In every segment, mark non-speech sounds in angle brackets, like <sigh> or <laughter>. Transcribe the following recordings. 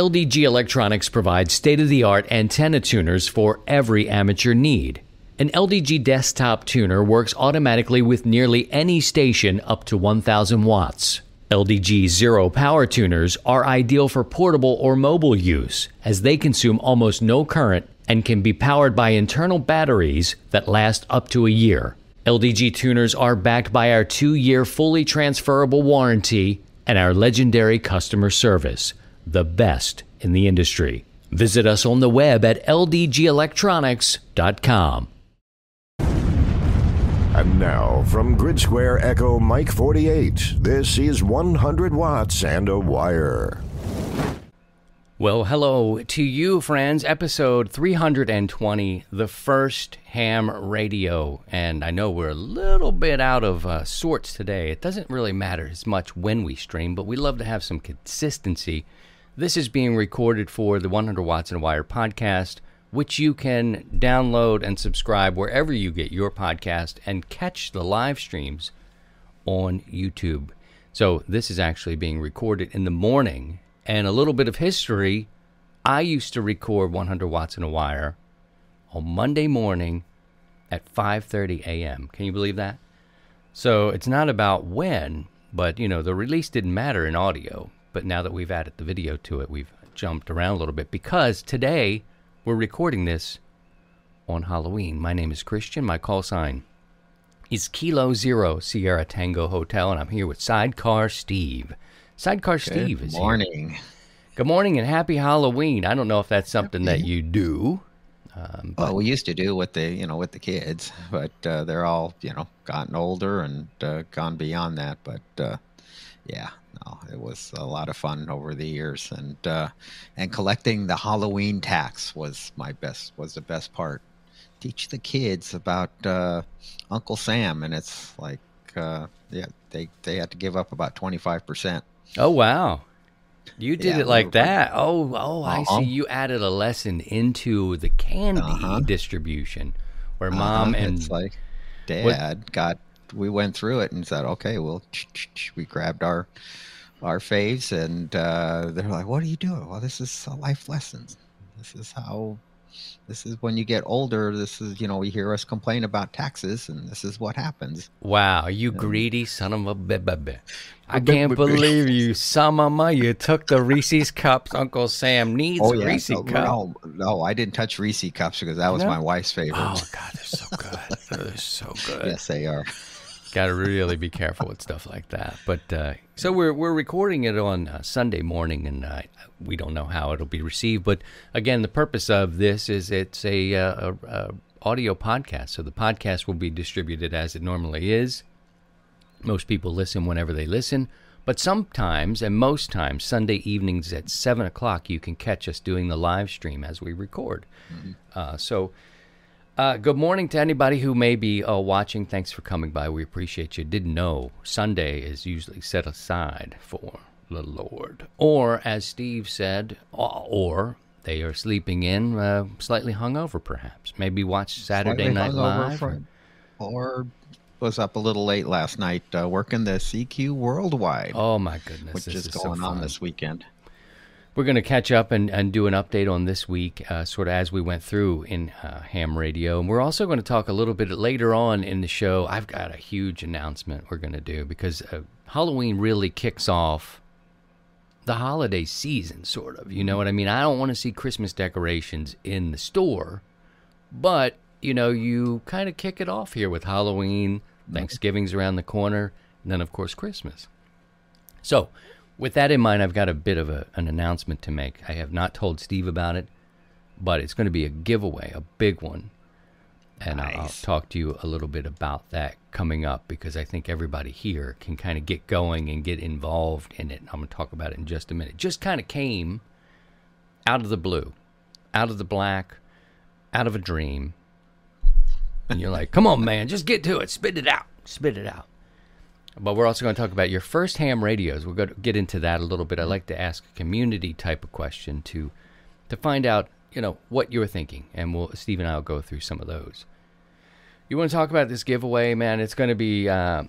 LDG Electronics provides state of the art antenna tuners for every amateur need. An LDG desktop tuner works automatically with nearly any station up to 1000 watts. LDG Zero power tuners are ideal for portable or mobile use as they consume almost no current and can be powered by internal batteries that last up to a year. LDG tuners are backed by our two year fully transferable warranty and our legendary customer service, the best in the industry. Visit us on the web at ldgelectronics.com. And now, from Grid Square Echo Mike 48, this is 100 watts and a wire. Well, hello to you, friends. Episode 320, the first ham radio. And I know we're a little bit out of uh, sorts today. It doesn't really matter as much when we stream, but we love to have some consistency. This is being recorded for the 100 Watts and a Wire podcast which you can download and subscribe wherever you get your podcast and catch the live streams on YouTube. So, this is actually being recorded in the morning. And a little bit of history I used to record 100 watts in a wire on Monday morning at 5:30 a.m. Can you believe that? So, it's not about when, but you know, the release didn't matter in audio, but now that we've added the video to it, we've jumped around a little bit because today we're recording this on Halloween. My name is Christian. My call sign is Kilo Zero Sierra Tango Hotel, and I'm here with Sidecar Steve. Sidecar Good Steve is morning. here. Good morning and happy Halloween. I don't know if that's something that you do. Um, Well, we used to do with the you know with the kids, but uh, they're all you know gotten older and uh, gone beyond that. But uh, yeah, no, it was a lot of fun over the years, and uh, and collecting the Halloween tax was my best was the best part. Teach the kids about uh, Uncle Sam, and it's like uh, yeah, they they had to give up about twenty five percent. oh wow, you did Yeah, it like that. Oh oh, I Uh-huh. see. You added a lesson into the candy Uh-huh. distribution, where mom and it's like dad got we went through it and said okay well we grabbed our our faves and uh, they're like what are you doing well this is a life lesson this is how this is when you get older this is you know we hear us complain about taxes and this is what happens Wow, you greedy son of a bebe. I can't believe you, Samama. You took the Reese's cups. Uncle Sam needs oh yeah Reese no, cup. no, no i didn't touch reese cups because that was No? my wife's favorite Oh God, they're so good. they're so <laughs> good. yes they are Got to really be careful with stuff like that. But uh, so we're we're recording it on uh, Sunday morning, and uh, we don't know how it'll be received. But again, the purpose of this is it's a, uh, a, a audio podcast, so the podcast will be distributed as it normally is. Most people listen whenever they listen, but sometimes and most times Sunday evenings at seven o'clock you can catch us doing the live stream as we record. Uh, so. Uh, good morning to anybody who may be uh, watching. Thanks for coming by. We appreciate you. Didn't know Sunday is usually set aside for the Lord, or as Steve said, uh, or they are sleeping in, uh, slightly hungover, perhaps. Maybe watch Saturday Slightly Night Live. from- or was up a little late last night uh, working the CQ Worldwide. Oh my goodness, which is, is so going on this weekend. We're going to catch up and, and do an update on this week, uh, sort of as we went through in uh, ham radio. And we're also going to talk a little bit later on in the show. I've got a huge announcement we're going to do because uh, Halloween really kicks off the holiday season, sort of. You know what I mean? I don't want to see Christmas decorations in the store, but, you know, you kind of kick it off here with Halloween, Thanksgiving's around the corner, and then, of course, Christmas. So, with that in mind, I've got a bit of a, an announcement to make. I have not told Steve about it, but it's going to be a giveaway, a big one. And I'll- I'll talk to you a little bit about that coming up because I think everybody here can kind of get going and get involved in it. I'm going to talk about it in just a minute. Just kind of came out of the blue, out of the black, out of a dream. And you're like, come on, man, just get to it. Spit it out. Spit it out. But we're also going to talk about your first ham radios. We're going to get into that a little bit. I like to ask a community type of question to to find out, you know, what you're thinking, and we'll Steve and I will go through some of those. You want to talk about this giveaway, man? It's going to be. Uh,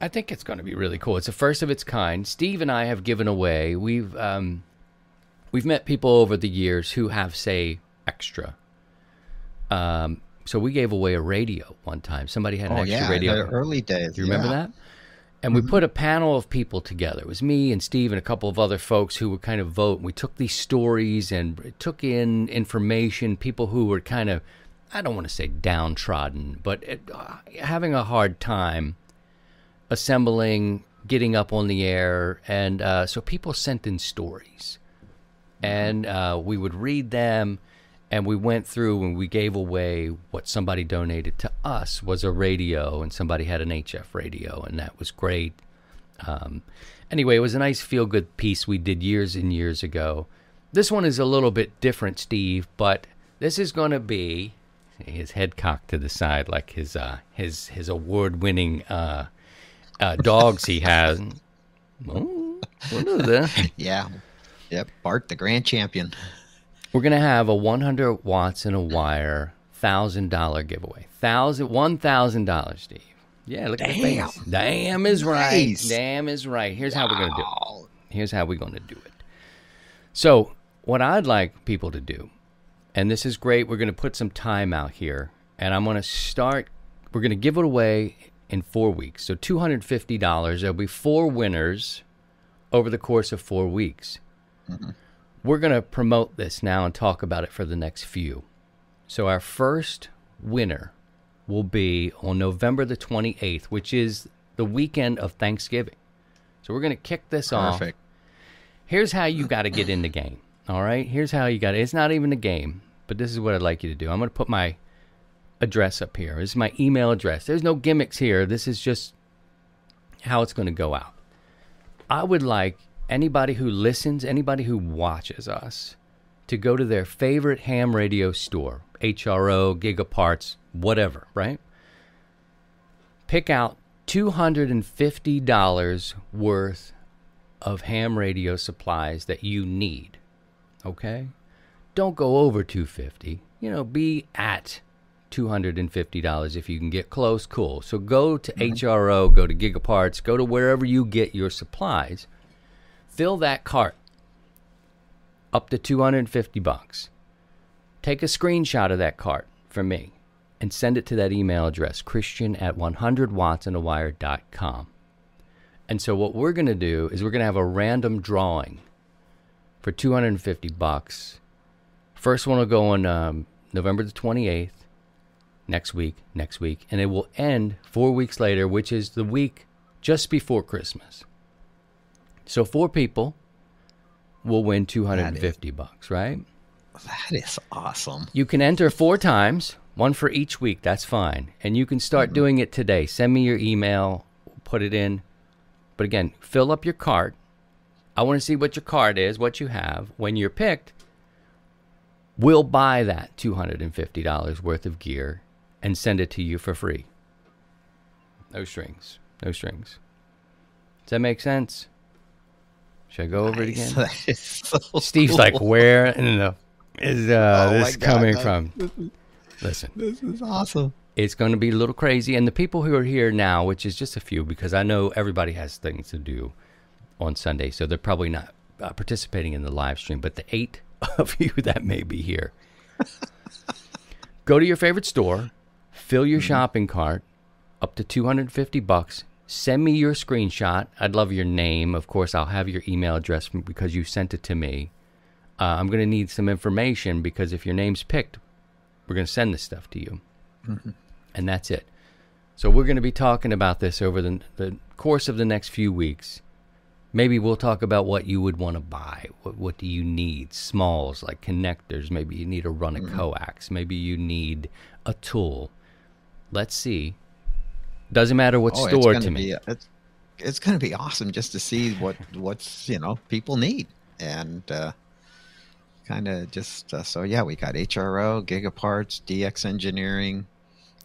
I think it's going to be really cool. It's the first of its kind. Steve and I have given away. We've um, we've met people over the years who have say extra. Um, so we gave away a radio one time. Somebody had an Oh extra yeah, radio. early days. Do you remember yeah. that? And we put a panel of people together. It was me and Steve and a couple of other folks who would kind of vote. We took these stories and took in information, people who were kind of, I don't want to say downtrodden, but it, uh, having a hard time assembling, getting up on the air. And uh, so people sent in stories. And uh, we would read them and we went through and we gave away what somebody donated to us was a radio and somebody had an hf radio and that was great um, anyway it was a nice feel good piece we did years and years ago this one is a little bit different steve but this is going to be his head cocked to the side like his uh, his his award winning uh, uh, dogs he has <laughs> oh, what is that? Yeah. Yep. Bart, the grand champion. We're gonna have a 100 watts in a wire thousand dollar giveaway. Thousand one thousand dollars, Steve. Yeah, look at the Damn. face. Damn is right. Nice. Damn is right. Here's how we're gonna do it. Here's how we're gonna do it. So, what I'd like people to do, and this is great. We're gonna put some time out here, and I'm gonna start. We're gonna give it away in four weeks. So, two hundred fifty dollars. There'll be four winners over the course of four weeks mm-hmm. We're going to promote this now and talk about it for the next few. So, our first winner will be on November the 28th, which is the weekend of Thanksgiving. So, we're going to kick this off. perfect. Here's how you got to get in the game. All right? Here's how you got to. It's not even a game, but this is what I'd like you to do. I'm going to put my address up here. This is my email address. There's no gimmicks here. This is just how it's going to go out. I would like anybody who listens, anybody who watches us, to go to their favorite ham radio store, HRO, Gigaparts, whatever, right? Pick out $250 worth of ham radio supplies that you need. Okay? Don't go over 250. You know, be at $250 if you can get close, cool. So go to mm-hmm. HRO, go to Gigaparts, go to wherever you get your supplies. Fill that cart up to 250 bucks. Take a screenshot of that cart for me and send it to that email address, christian at 100wattsandawire.com. And so what we're going to do is we're going to have a random drawing for 250 bucks. First one will go on um, November the 28th, next week, next week, and it will end four weeks later, which is the week just before Christmas. So four people will win 250 bucks, right? That is awesome. You can enter four times, one for each week. That's fine. And you can start mm-hmm. doing it today. Send me your email, put it in. But again, fill up your cart. I want to see what your card is, what you have. When you're picked, we'll buy that $250 worth of gear and send it to you for free. No strings. No strings. Does that make sense? Should I go over it again? <laughs> So Steve's like, cool. where in the is uh, Oh this God, coming that- from? Listen, This is awesome. it's going to be a little crazy, and the people who are here now, which is just a few, because I know everybody has things to do on Sunday, so they're probably not uh, participating in the live stream. But the eight <laughs> of you that may be here, go to your favorite store, fill your shopping cart up to 250 bucks. Send me your screenshot. I'd love your name. Of course, I'll have your email address because you sent it to me. Uh, I'm going to need some information because if your name's picked, we're going to send this stuff to you. And that's it. So we're going to be talking about this over the, the course of the next few weeks. Maybe we'll talk about what you would want to buy. What, what do you need? Smalls like connectors. Maybe you need a run of coax. Maybe you need a tool. Let's see. Doesn't matter what Oh, it's store gonna me. be it's it's going to be awesome just to see what <laughs> what's you know people need and uh, kind of just uh, so yeah we got HRO, Gigaparts, DX Engineering.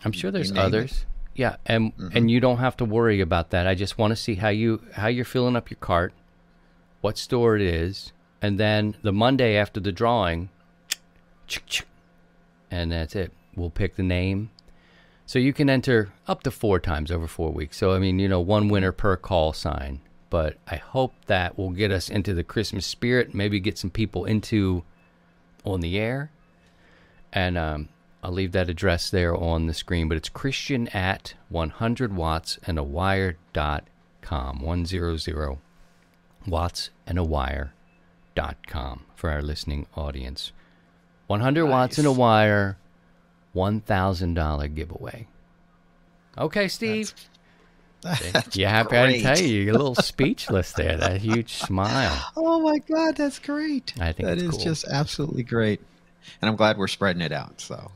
I'm sure there's name it. others. Yeah, and and you don't have to worry about that. I just want to see how you how you're filling up your cart, what store it is, and then the Monday after the drawing, <tsk> and that's it. We'll pick the name. So you can enter up to four times over four weeks. So I mean, you know, one winner per call sign but I hope that will get us into the Christmas spirit. Maybe get some people into on the air. And um, I'll leave that address there on the screen. But it's Christian at 100 watts and a wire dot com 100 watts and a wire dot com for our listening audience. 100 watts and a wire, $1,000 giveaway. Okay, Steve. That's you happy I didn't tell you? You're a little speechless there. That huge smile. <laughs> Oh my God, that's great. I think that is cool. just absolutely great, and I'm glad we're spreading it out. So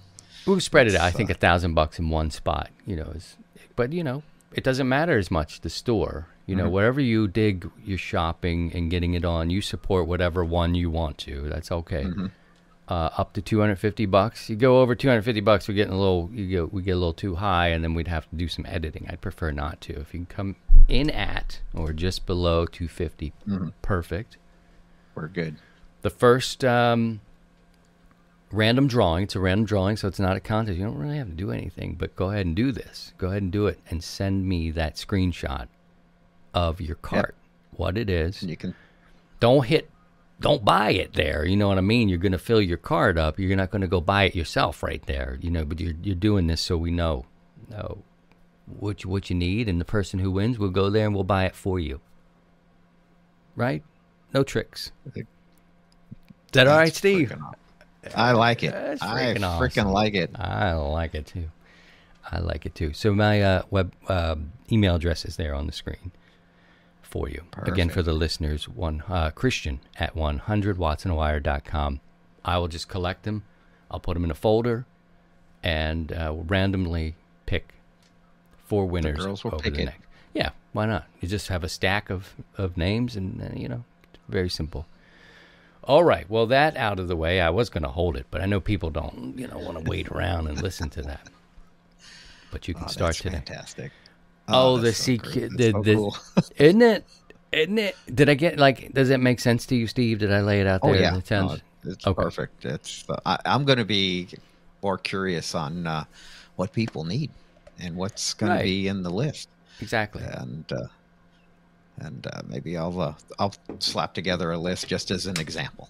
We'll spread it out. I think uh, a thousand bucks in one spot, you know, is, but you know, it doesn't matter as much the store. You know, mm-hmm. wherever you dig your shopping and getting it on, you support whatever one you want to. That's okay. Mm-hmm. Uh, up to 250 bucks. You go over 250 bucks, we're getting a little. You go, we get a little too high, and then we'd have to do some editing. I'd prefer not to. If you can come in at or just below 250, perfect. we're good. The first um, random drawing, it's a random drawing, so it's not a contest. You don't really have to do anything, but go ahead and do this. Go ahead and do it and send me that screenshot of your cart, what it is. And you can Don't hit, don't buy it there. You know what I mean? You're going to fill your card up. You're not going to go buy it yourself right there, you know, but you're, you're doing this so we know, know what, you, what you need, and the person who wins will go there and we'll buy it for you. Right? No tricks. Is that all right, Steve? freaking I like it. That's I freaking freaking awesome. like it. I like it too. I like it too. So my uh, web uh, email address is there on the screen for you. Again, for the listeners, one uh, Christian at 100wattsandawire.com. I will just collect them. I'll put them in a folder and uh, randomly pick four winners girls will over pick the it. next. Yeah, why not? You just have a stack of, of names and, uh, you know, very simple. All right. Well, that out of the way, I was going to hold it, but I know people don't, you know, want to wait around and listen to that. But you can Oh, start that's today. fantastic. Oh, the that's so CQ, the, so the, cool. <laughs> isn't it? Isn't it? Did I get like? Does it make sense to you, Steve? Did I lay it out there? Oh there? yeah, It sounds- no, it's okay. perfect. It's uh, I, I'm going to be more curious on uh, what people need and what's going Right. to be in the list, exactly. and uh, and uh, maybe I'll uh, I'll slap together a list just as an example.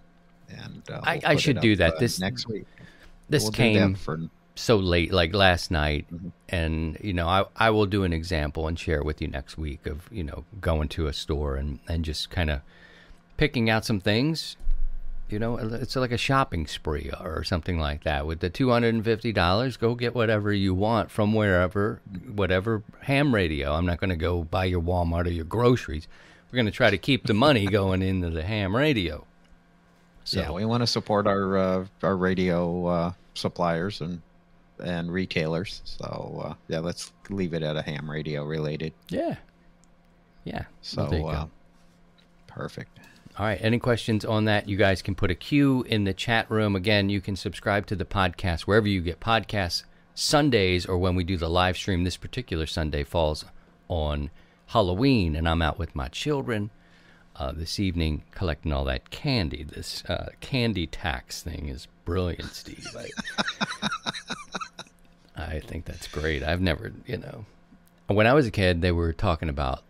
And uh, I- we'll I put should it do that. uh, This- next week. This We'll came for so late, like last night, Mm-hmm. and you know, I I will do an example and share with you next week of you know going to a store and and just kind of picking out some things. You know, it's like a shopping spree or something like that. With the two hundred and fifty dollars, go get whatever you want from wherever, whatever ham radio. I'm not going to go buy your Walmart or your groceries. We're going to try to keep the money <laughs> going into the ham radio. So yeah, we want to support our uh, our radio uh, suppliers and and retailers. So uh, yeah, let's leave it at a ham radio related. yeah, yeah. So Well, there you go. uh, perfect. All right. Any questions on that? You guys can put a Q in the chat room. Again, you can subscribe to the podcast wherever you get podcasts. Sundays or when we do the live stream, this particular Sunday falls on Halloween, and I'm out with my children uh, this evening collecting all that candy. This uh, candy tax thing is brilliant, Steve. I, <laughs> I think that's great. I've never, you know, when I was a kid, they were talking about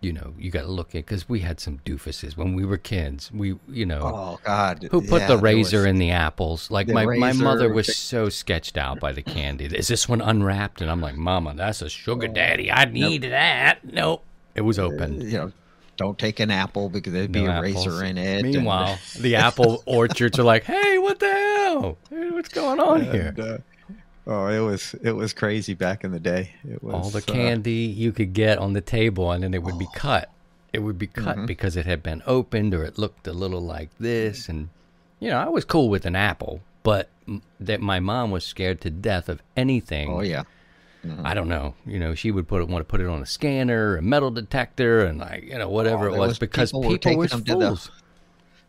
you know, you got to look at because we had some doofuses when we were kids. We, you know, Oh God! who put yeah, the razor was- in the apples. Like the my, my mother was so sketched out by the candy. Is this one unwrapped? And I'm like, Mama, that's a sugar daddy. I need that. Nope. It was open. You know, don't take an apple because there'd be a apples. razor in it. and- Meanwhile, the apple orchards are like, Hey, what the hell? What's going on <laughs> here? uh, oh, it was it was crazy back in the day. It was All the uh, candy you could get on the table, and then it would Oh. be cut. It would be cut Mm-hmm. because it had been opened, or it looked a little like this. And you know, I was cool with an apple, but m- that my mom was scared to death of anything. oh yeah, I don't know. You know, she would put it want to put it on a scanner, a metal detector, and like you know whatever Oh, it was, was- because people were people were taking them to the- fools.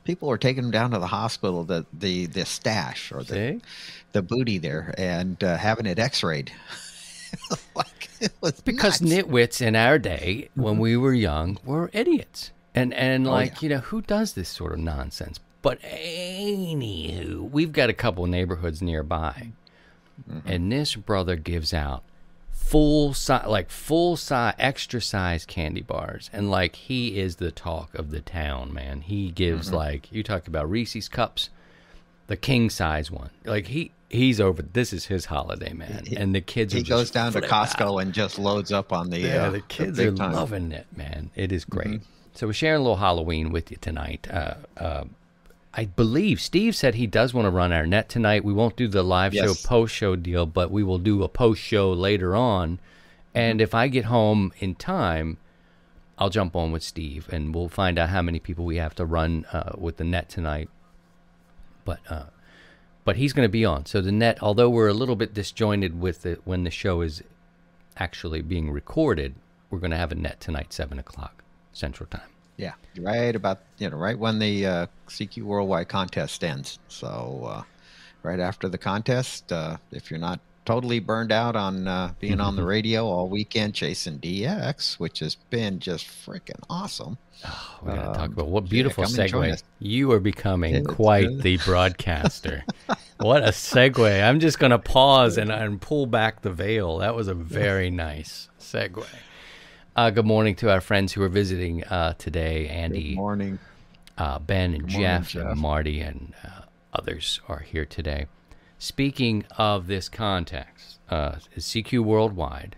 people were taking them down to the hospital, the the the stash or the See? The booty there, and uh, having it X-rayed. <laughs> like it because nuts. nitwits in our day when we were young were idiots and and Oh, like yeah. you know who does this sort of nonsense but anywho we've got a couple neighborhoods nearby Mm-hmm. and this brother gives out full size, like full size, extra size candy bars, and like he is the talk of the town, man. He gives Mm-hmm. like you talk about Reese's cups, the king size one. Like he he's over. This is his holiday, man, He- and the kids. He are just goes down to flip out. Costco and just loads up on the. Yeah, uh, the kids big are time. Mm-hmm. loving it, man. It is great. So we're sharing a little Halloween with you tonight. Uh, uh, I believe Steve said he does want to run our net tonight. We won't do the live show post show deal, but we will do a post show later on. And if I get home in time, I'll jump on with Steve and we'll find out how many people we have to run uh, with the net tonight. But uh, but he's going to be on. So the net, although we're a little bit disjointed with it when the show is actually being recorded, we're going to have a net tonight, seven o'clock Central Time. Yeah, right about you know right when the uh, CQ Worldwide contest ends. So uh, right after the contest, uh, if you're not totally burned out on uh, being on the radio all weekend chasing DX, which has been just freaking awesome. We're going to talk Um, about what beautiful join segue. You are becoming It's quite good. the broadcaster. what a segue. I'm just going to pause and, and pull back the veil. That was a very <laughs> nice segue. Uh, good morning to our friends who are visiting uh, today. Andy, Good morning. uh, Ben, and morning, Jeff, Jeff. and Marty, and uh, others are here today. Speaking of this context, uh, CQ Worldwide,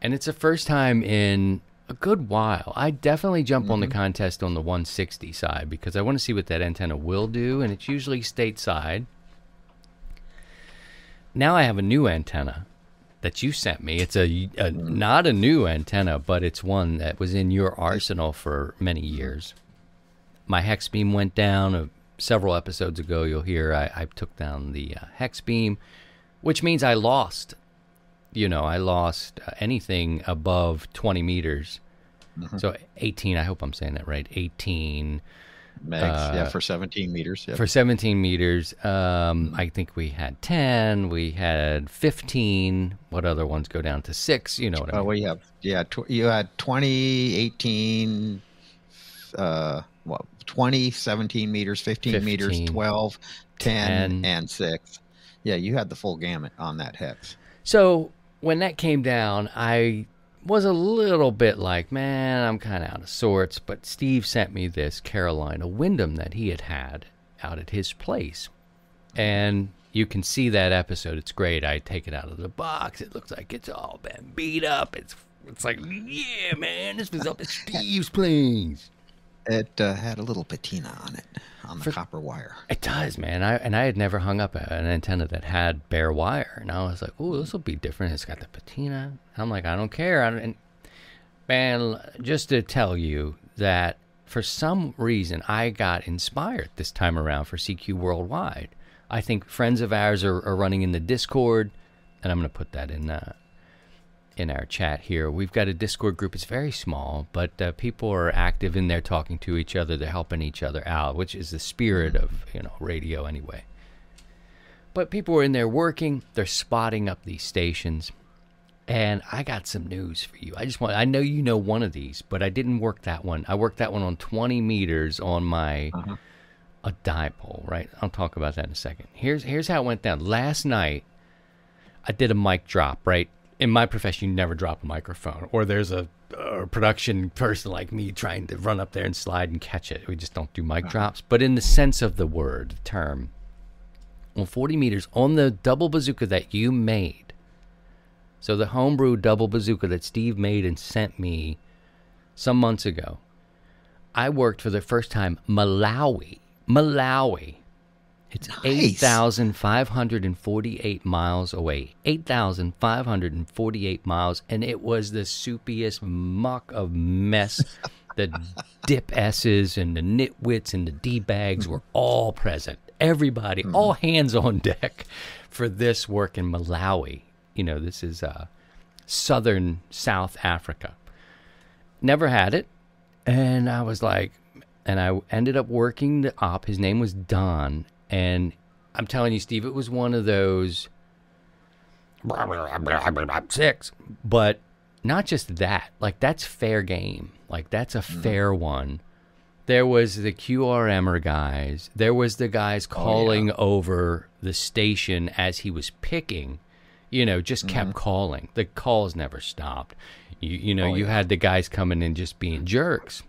and it's the first time in a good while. I definitely jump on the Mm-hmm. contest on the 160 side because I want to see what that antenna will do, and it's usually stateside. Now I have a new antenna that you sent me. It's a, a Mm-hmm. not a new antenna, but it's one that was in your arsenal for many years. My hex beam went down uh, several episodes ago. You'll hear I, I took down the uh, hex beam, which means I lost. You know, I lost uh, anything above 20 meters. Mm-hmm. So 18. I hope I'm saying that right. 18 Megs, yeah, uh, for 17 meters. Yeah. for 17 meters. Um, I think we had 10. We had 15. What other ones go down to six? You know what I Uh, mean? well, you have yeah, tw- you had 20, 18, uh, what 20, 17 meters, 15, meters, 15, 12, 10, 10. and 6. Yeah, you had the full gamut on that hex. So when that came down, I was a little bit like, man, I'm kind of out of sorts. But Steve sent me this Carolina Windom that he had had out at his place. And you can see that episode. It's great. I take it out of the box. It looks like it's all been beat up. It's it's like, yeah, man, this was up at <laughs> Steve's place. It uh, had a little patina on it on the copper wire. It does, man. I and I had never hung up an antenna that had bare wire, and I was like, "Oh, this will be different." It's got the patina. I'm like, I don't care. I don't, and man, just to tell you that for some reason I got inspired this time around for CQ Worldwide. I think friends of ours are, are running in the Discord, and I'm going to put that in uh, in our chat here. We've got a Discord group. It's very small, but uh, people are active in there talking to each other. They're helping each other out, which is the spirit of you know radio anyway. But people are in there working. They're spotting up these stations, and I got some news for you. I just want. I know you know one of these, but I didn't work that one. I worked that one on 20 meters on my a dipole. Right. I'll talk about that in a second. Here's here's how it went down. Last night, I did a mic drop, right? In my profession, you never drop a microphone, or there's a, a production person like me trying to run up there and slide and catch it. We just don't do mic uh-huh. drops. But in the sense of the word, term, on 40 meters, on the double bazooka that you made, so the homebrew double bazooka that Steve made and sent me some months ago, I worked for the first time Malawi. Malawi. It's Nice. 8,548 miles away. 8,548 miles. And it was the soupiest muck of mess. <laughs> the dip S's and the nitwits and the D bags were all present. Everybody, all hands on deck for this work in Malawi. You know, this is uh, southern South Africa. Never had it. And I was like, and I ended up working the op. His name was Don. And I'm telling you, Steve, it was one of those six. But not just that, like that's fair game. Like that's a mm. fair one. There was the QRMer guys. There was the guys oh, calling over the station as he was picking. you know, just kept mm-hmm. calling. The calls never stopped. You, you know, Oh, you yeah. had the guys coming in just being jerks.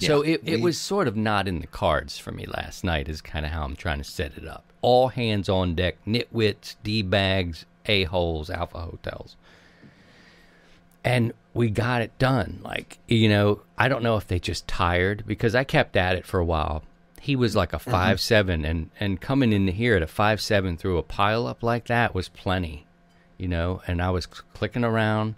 So Yeah, it, it we- was sort of not in the cards for me last night, is kind of how I'm trying to set it up. All hands on deck, nitwits, D bags, A-holes, alpha hotels. And we got it done. Like, you know, I don't know if they just tired because I kept at it for a while. He was like a five seven, and and coming in here at a five seven through a pile up like that was plenty, you know. And I was clicking around.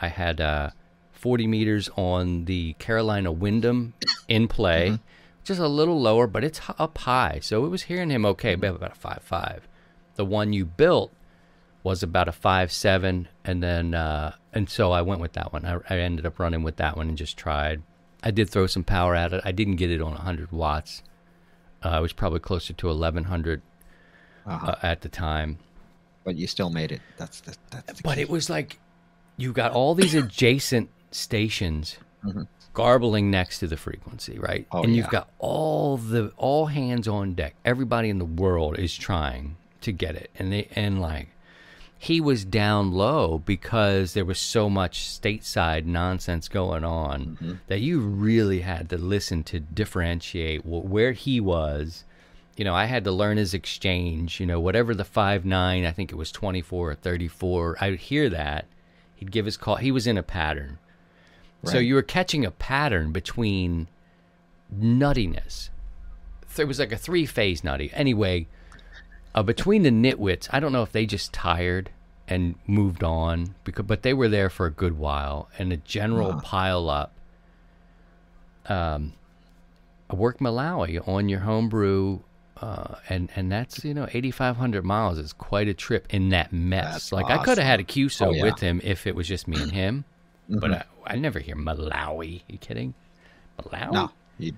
I had uh, forty meters on the Carolina Windom in play, just a little lower, but it's up high, so it was hearing him okay, about a five five. The one you built was about a five seven, and then uh, and so I went with that one. I, I ended up running with that one and just tried. I did throw some power at it. I didn't get it on 100 watts. Uh, I was probably closer to 1100 Uh-huh. uh, at the time. but you still made it. That's the that's the But key. it was like you got all these adjacent stations mm-hmm. garbling next to the frequency, right? Oh, and you've got all the all hands on deck. Everybody in the world is trying to get it, and they and like he was down low because there was so much stateside nonsense going on mm-hmm. that you really had to listen to differentiate wh- where he was. You know, I had to learn his exchange. You know, whatever the five nine, I think it was twenty four or thirty four. I would hear that. He'd give his call. He was in a pattern. So you were catching a pattern between nuttiness. There was like a three phase nutty. Anyway, uh, between the nitwits, I don't know if they just tired and moved on, because but they were there for a good while, and a general Wow. pile up. Um, I worked Malawi on your homebrew, uh, and and that's you know eighty five hundred miles is quite a trip in that mess. That's like I could have had a QSO Oh, yeah. with him if it was just me and him, but Mm-hmm. I, I never hear Malawi. you kidding? Malawi? No, you,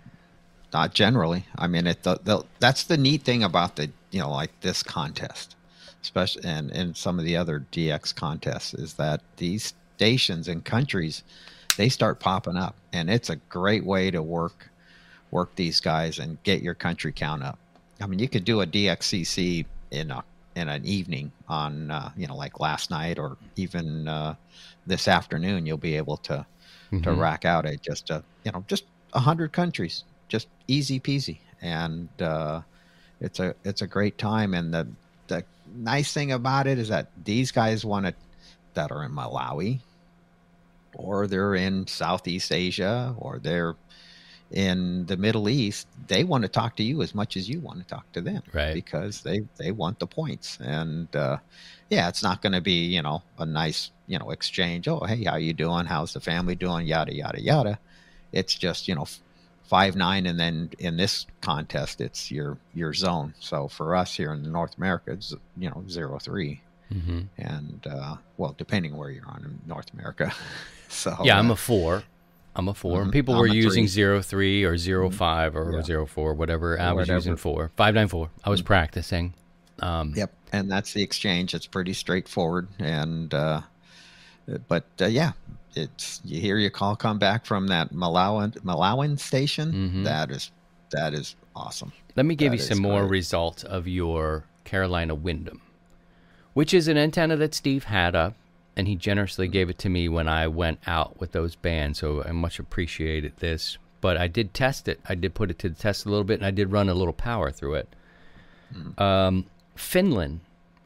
not generally. I mean, it. The, the, that's the neat thing about the you know like this contest, especially and and some of the other DX contests is that these stations and countries they start popping up, and it's a great way to work work these guys and get your country count up. I mean, you could do a DXCC in a in an evening on uh, you know like last night or even uh, this afternoon. You'll be able to to rack out at just a you know just a hundred countries, just easy peasy, and uh, it's a it's a great time. And the the nice thing about it is that these guys want to that are in Malawi, or they're in Southeast Asia, or they're in the Middle East. They want to talk to you as much as you want to talk to them, Right. Because they they want the points, and uh, yeah, it's not going to be you know a nice you know exchange. Oh, hey, how you doing? How's the family doing? Yada yada yada. It's just you know five nine, and then in this contest, it's your your zone. So for us here in North America, it's you know zero three, hmm and uh, well, depending where you're on in North America. <laughs> so Yeah, I'm uh, a four. I'm a 4 Mhm. People I'm were using three. zero three or zero five or Yeah. zero four, whatever. I was whatever. using four. Five nine four. I was practicing. Um, Yep, and that's the exchange. It's pretty straightforward, and uh, but uh, yeah, it's you hear your call come back from that Malawian Malawian station. Mhm. That is that is awesome. Let me give That you some more great. results of your Carolina Windom, which is an antenna that Steve had up, and he generously gave it to me when I went out with those bands. So I much appreciated this. But I did test it. I did put it to the test a little bit, and I did run a little power through it. Um, Finland,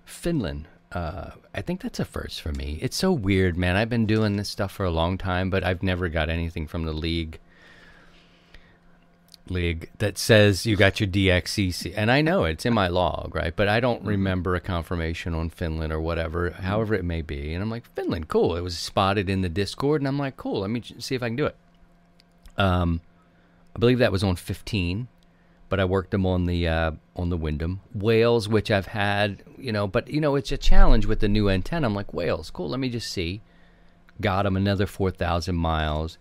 Finland. Uh, I think that's a first for me. It's so weird, man. I've been doing this stuff for a long time, but I've never got anything from the league league that says you got your DXCC. And I know it's in my log, right? But I don't remember a confirmation on Finland or whatever, however it may be. And I'm like, Finland, cool. It was spotted in the Discord, and I'm like, cool. Let me see if I can do it. Um, I believe that was on 15, but I worked them on the uh, on the Windom Wales, which I've had, you know. But you know, it's a challenge with the new antenna. I'm like, Wales, cool. Let me just see. Got them another 4,000 miles.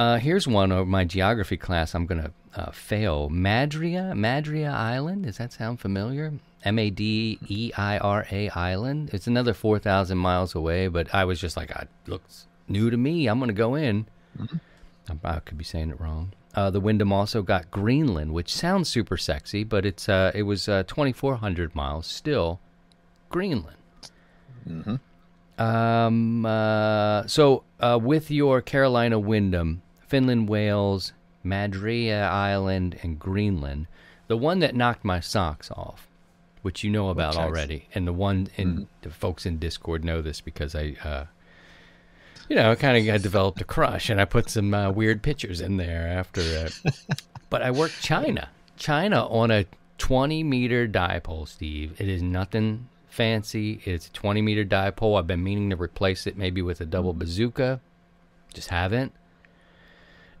Uh, here's one of my geography class. I'm gonna uh, fail. Madria, Madria Island. Does that sound familiar? M A D E I R A Island. It's another four thousand miles away, but I was just like, "Ah, it looks new to me. I'm gonna go in. I- I could be saying it wrong. Uh, the Windom also got Greenland, which sounds super sexy, but it's uh, it was uh, 2,400 miles still. Greenland. hmm Um, uh, so uh, with your Carolina Wyndham, Finland, Wales, Madria Island, and Greenland, the one that knocked my socks off, which you know about already, and the one in the folks in Discord know this because I, uh, you know, kind of got developed a crush, and I put some uh, weird pictures in there after. Uh, <laughs> but I worked China, China on a 20 meter dipole, Steve. It is nothing fancy. It's a 20 meter dipole. I've been meaning to replace it maybe with a double bazooka, just haven't.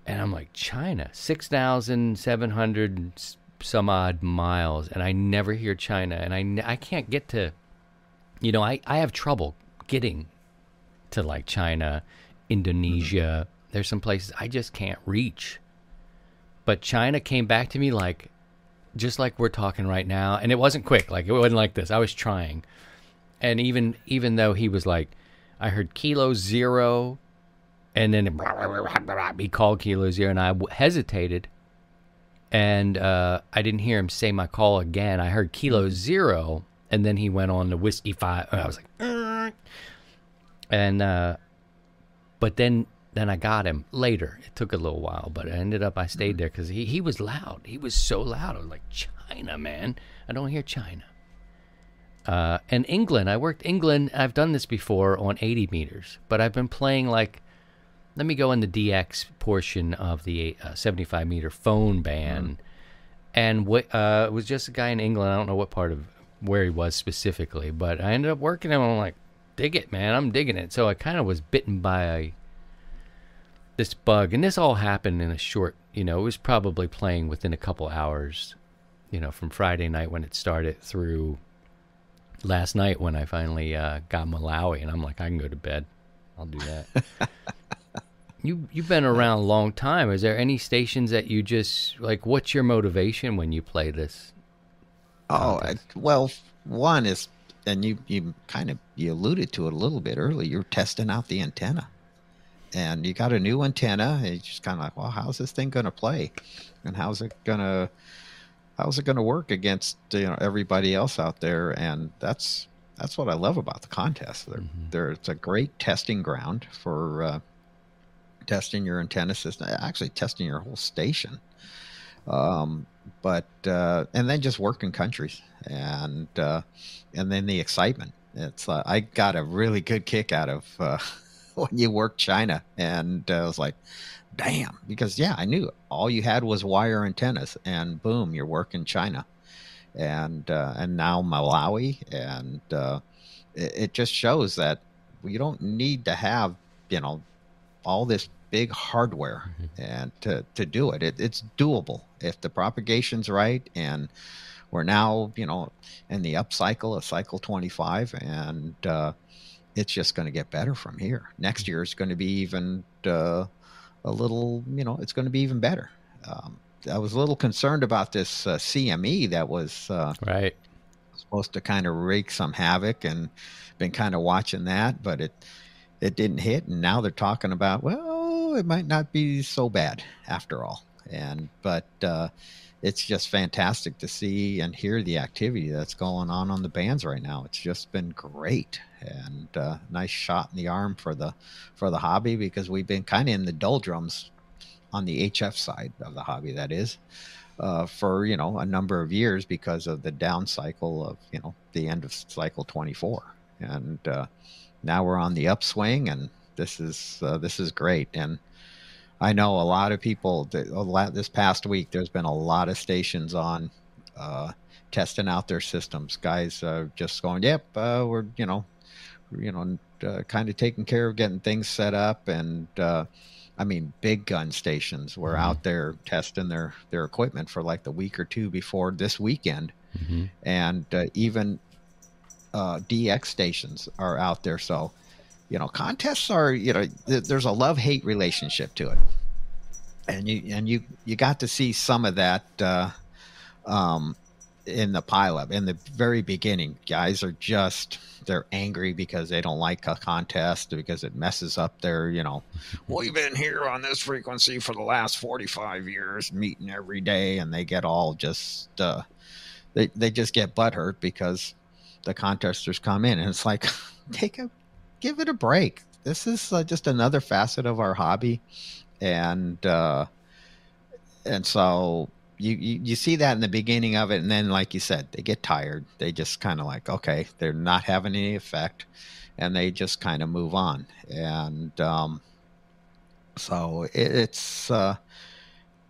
And I'm like, China, 6,700 some odd miles, and I never hear China, and I, I can't get to, you know, I, I have trouble getting to like China, Indonesia. Mm-hmm. There's some places I just can't reach. But China came back to me like, just like we're talking right now, and it wasn't quick. Like it wasn't like this. I was trying, and even even though he was like, I heard kilo zero, and then he called kilo zero, and I w- hesitated, and uh, I didn't hear him say my call again. I heard kilo zero, and then he went on to whiskey five. And I was like, "Uh," and uh, but then then I got him later. It took a little while, but I ended up I stayed there because he he was loud. He was so loud. I was like, China, man. I don't hear China. Uh, and England, I worked England. I've done this before on 80 meters, but I've been playing like, let me go in the DX portion of the uh, 75 meter phone band, and wh- uh, it was just a guy in England. I don't know what part of where he was specifically, but I ended up working him. I'm like, dig it, man. I'm digging it. So I kind of was bitten by a, this bug, and this all happened in a short. You know, it was probably playing within a couple hours. You know, from Friday night when it started through last night when I finally uh, got Malawi, and I'm like, I can go to bed. I'll do that. <laughs> you you've been around a long time. Is there any stations that you just like? What's your motivation when you play this? Oh, I, well, one is, and you you kind of you alluded to it a little bit earlier. You're testing out the antenna, and you got a new antenna, and you're just kind of like, well, how's this thing going to play, and how's it gonna how's it going to work against you know everybody else out there? And that's that's what I love about the contest. They're, they're it's a great testing ground for uh, testing your antenna system, actually testing your whole station um, but uh, and then just working countries and uh, and then the excitement. It's uh, I got a really good kick out of uh, <laughs> when you work China, and uh, I was like, damn, because yeah, I knew all you had was wire antennas, and boom, you're working China, and uh, and now Malawi, and uh, it, it just shows that you don't need to have you know all this big hardware and to, to do it. it. It's doable if the propagation's right. And we're now, you know, in the up cycle of cycle 25, and uh, it's just going to get better from here. Next year is going to be even uh, a little, you know, it's going to be even better. Um, I was a little concerned about this uh, CME that was uh, Right. supposed to kind of wreak some havoc and been kind of watching that, but it it didn't hit, and now they're talking about well, it might not be so bad after all. And but uh, it's just fantastic to see and hear the activity that's going on on the bands right now. It's just been great and uh, nice shot in the arm for the for the hobby because we've been kind of in the doldrums on the HF side of the hobby. That is uh, for you know a number of years because of the down cycle of you know the end of cycle 24 and uh, now we're on the upswing and this is uh, this is great. And i know a lot of people lot, this past week there's been a lot of stations on uh, testing out their systems. Guys uh, just going yep uh, we're you know you know uh, kind of taking care of getting things set up. And uh, I mean, big gun stations were out there testing their their equipment for like the week or two before this weekend, hmm and uh, even uh, DX stations are out there. So, you know, contests are you know th- there's a love hate relationship to it, and you and you you got to see some of that uh, um, in the pileup in the very beginning. Guys are just they're angry because they don't like a contest because it messes up their you know we've been here on this frequency for the last 45 years meeting every day and they get all just uh, they, they just get butthurt because the contesters come in, and it's like, <laughs> take a, give it a break. This is uh, just another facet of our hobby, and uh, and so you, you you see that in the beginning of it, and then like you said, they get tired. They just kind of like, okay, they're not having any effect, and they just kind of move on, and um, so it, it's uh,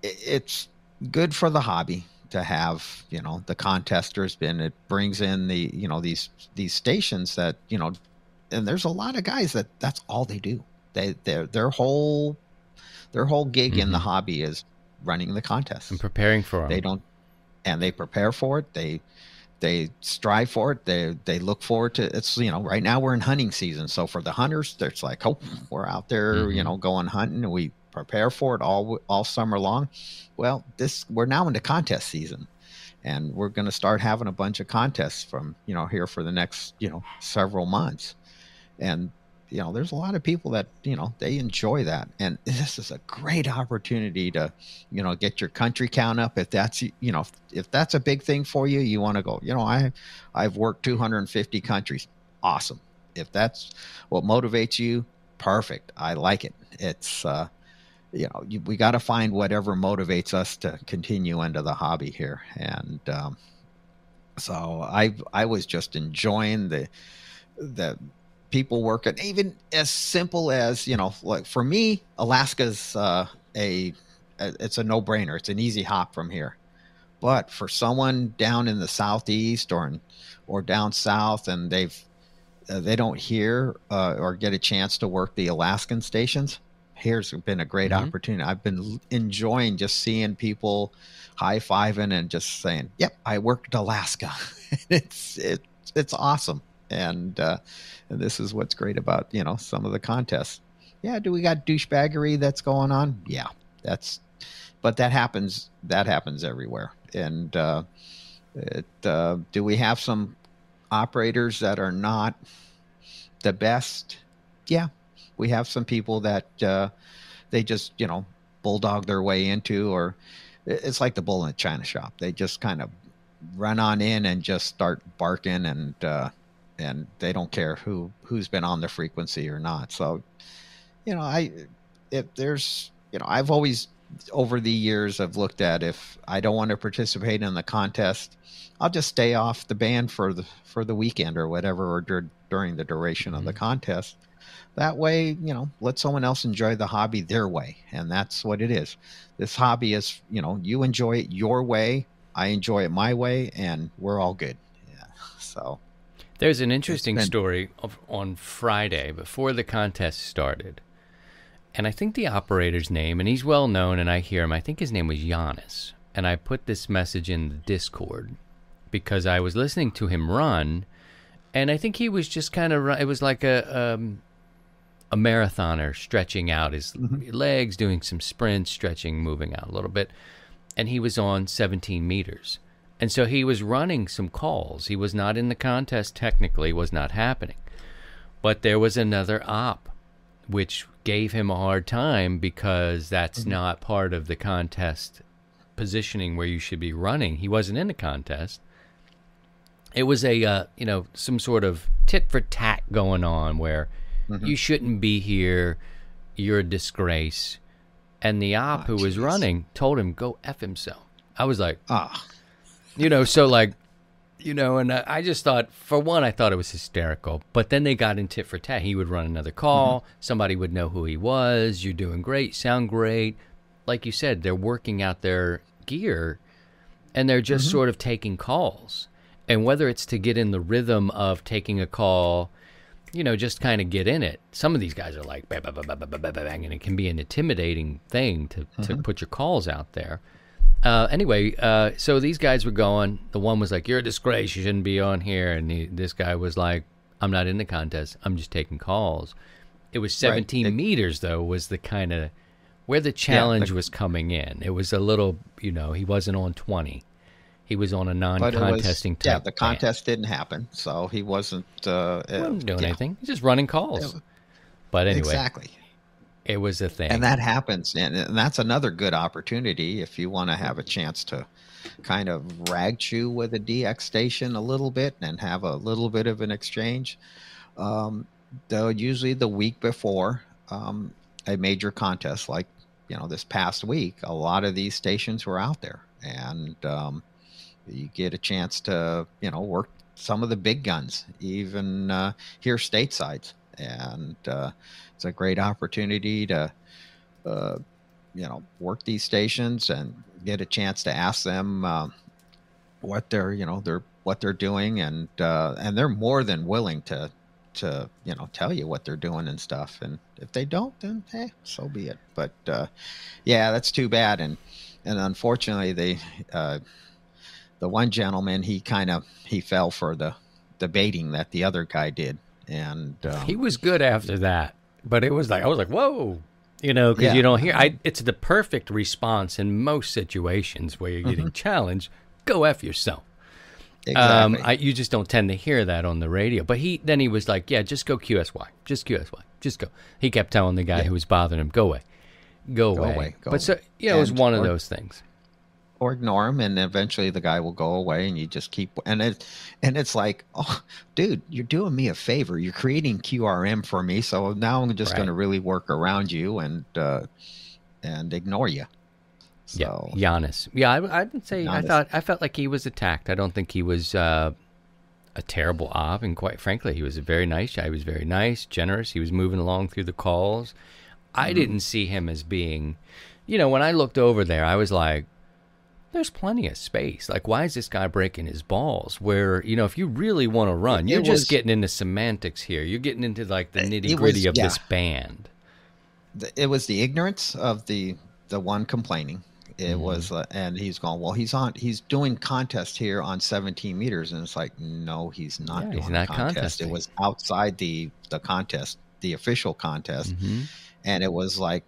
it, it's good for the hobby to have you know the contesters been it brings in the you know these these stations that you know and there's a lot of guys that that's all they do they their their whole their whole gig mm-hmm. in the mm-hmm. hobby is running the contest and preparing for them. they don't and they prepare for it they they strive for it they they look forward to it's you know right now we're in hunting season so for the hunters it's like oh we're out there mm-hmm. you know going hunting and we prepare for it all all summer long. Well, this we're now into contest season, and we're going to start having a bunch of contests from you know here for the next you know several months, and you know there's a lot of people that you know they enjoy that, and this is a great opportunity to you know get your country count up if that's you know if that's a big thing for you, you want to go. You know I I've worked 250 countries, awesome. If that's what motivates you, perfect. I like it. It's uh, you know, you, we got to find whatever motivates us to continue into the hobby here. And um, so I I was just enjoying the the people working, even as simple as you know, like for me, Alaska's uh, a it's a no brainer. It's an easy hop from here. But for someone down in the southeast or in, or down south, and they've uh, they don't hear uh, or get a chance to work the Alaskan stations here's been a great mm-hmm. opportunity. I've been enjoying just seeing people high fiving and just saying, "Yep, I worked Alaska." <laughs> it's it's it's awesome, and uh, and this is what's great about you know some of the contests. Yeah, do we got douchebaggery that's going on? Yeah, that's, but that happens. That happens everywhere, and uh, it, uh, do we have some operators that are not the best? Yeah, we have some people that uh, they just you know bulldog their way into, or it's like the bull in the china shop. They just kind of run on in and just start barking, and uh, and they don't care who who's been on the frequency or not. So, you know, I if there's you know I've always over the years I've looked at if I don't want to participate in the contest, I'll just stay off the band for the for the weekend or whatever or dur- during the duration mm-hmm. of the mm-hmm. contest that way, you know, let someone else enjoy the hobby their way. And that's what it is. This hobby is, you know, you enjoy it your way, I enjoy it my way, and we're all good. Yeah. <laughs> So there's an interesting been, story of, on Friday before the contest started. And I think the operator's name, and he's well known, and I hear him. I think his name was Giannis. And I put this message in the Discord because I was listening to him run, and I think he was just kind of. It was like a um, a marathoner stretching out his mm-hmm. legs, doing some sprints, stretching, moving out a little bit. And he was on 17 meters. And so he was running some calls. He was not in the contest technically, was not happening. But there was another op which gave him a hard time because that's mm-hmm. not part of the contest positioning where you should be running. He wasn't in the contest. It was a uh, you know some sort of tit for tat going on where Mm-hmm. You shouldn't be here. You're a disgrace. And the op oh, who was running told him, go F himself. I was like, ah. You know, so like, you know, and I just thought, for one, I thought it was hysterical. But then they got in tit for tat. He would run another call. Mm-hmm. Somebody would know who he was. You're doing great. Sound great. Like you said, they're working out their gear and they're just mm-hmm. sort of taking calls. And whether it's to get in the rhythm of taking a call you know, just kind of get in it. Some of these guys are like bang, bang, bang, bang, and it can be an intimidating thing to, to put your calls out there. Uh, anyway, uh, so these guys were going. The one was like, "You're a disgrace. You shouldn't be on here." And he, this guy was like, "I'm not in the contest. I'm just taking calls." It was 17 right. meters though. Was the kind of where the challenge yeah, the, was coming in. It was a little, you know, he wasn't on 20. He was on a non-contesting. Was, yeah, the contest didn't happen, so he wasn't, uh, wasn't doing yeah. anything. He's just running calls. but anyway, exactly. It was a thing. And that happens. And, and that's another good opportunity if you want to have a chance to kind of rag chew with a DX station a little bit and have a little bit of an exchange. Um, though usually the week before um, a major contest, like you know this past week, a lot of these stations were out there, and um, you get a chance to you know work some of the big guns, even uh, here stateside, and uh, it's a great opportunity to uh, you know work these stations and get a chance to ask them uh, what they're you know they're what they're doing. And uh, and they're more than willing to to you know tell you what they're doing and stuff. And if they don't then hey so be it. But uh, yeah that's too bad. And and unfortunately they uh, the one gentleman he kind of he fell for the baiting that the other guy did and um, he was good after that but it was like I was like, whoa, you know, because Yeah. you don't hear. I it's the perfect response in most situations where you're getting challenged. Go f yourself. Um, exactly. I, you just don't tend to hear that on the radio. But he then he was like, yeah, just go QSY, just QSY, just go. He kept telling the guy Yeah. who was bothering him, go away, go, Go away. away, go but so yeah, it was one of those things. Or ignore him and eventually the guy will go away and you just keep and it and it's like <laughs> oh dude you're doing me a favor you're creating qrm for me so now i'm just Right. going to really work around you and uh and ignore you so Yeah, Giannis. Yeah, I, I would say I thought I felt like he was attacked. I don't think he was uh, a terrible op, and quite frankly, he was a very nice guy. He was very nice, generous. He was moving along through the calls. I didn't see him as being, you know, when I looked over there, I was like, "There's plenty of space. Like, why is this guy breaking his balls?" Where you know, if you really want to run, you're just getting into semantics here. You're getting into like the it nitty gritty was- of this band. it was the ignorance of the the one complaining it Mm-hmm. was uh, and he's going well he's on he's doing contest here on 17 meters and it's like no he's not Yeah, doing he's not contest contesting. it was outside the the contest the official contest Mhm. and it was like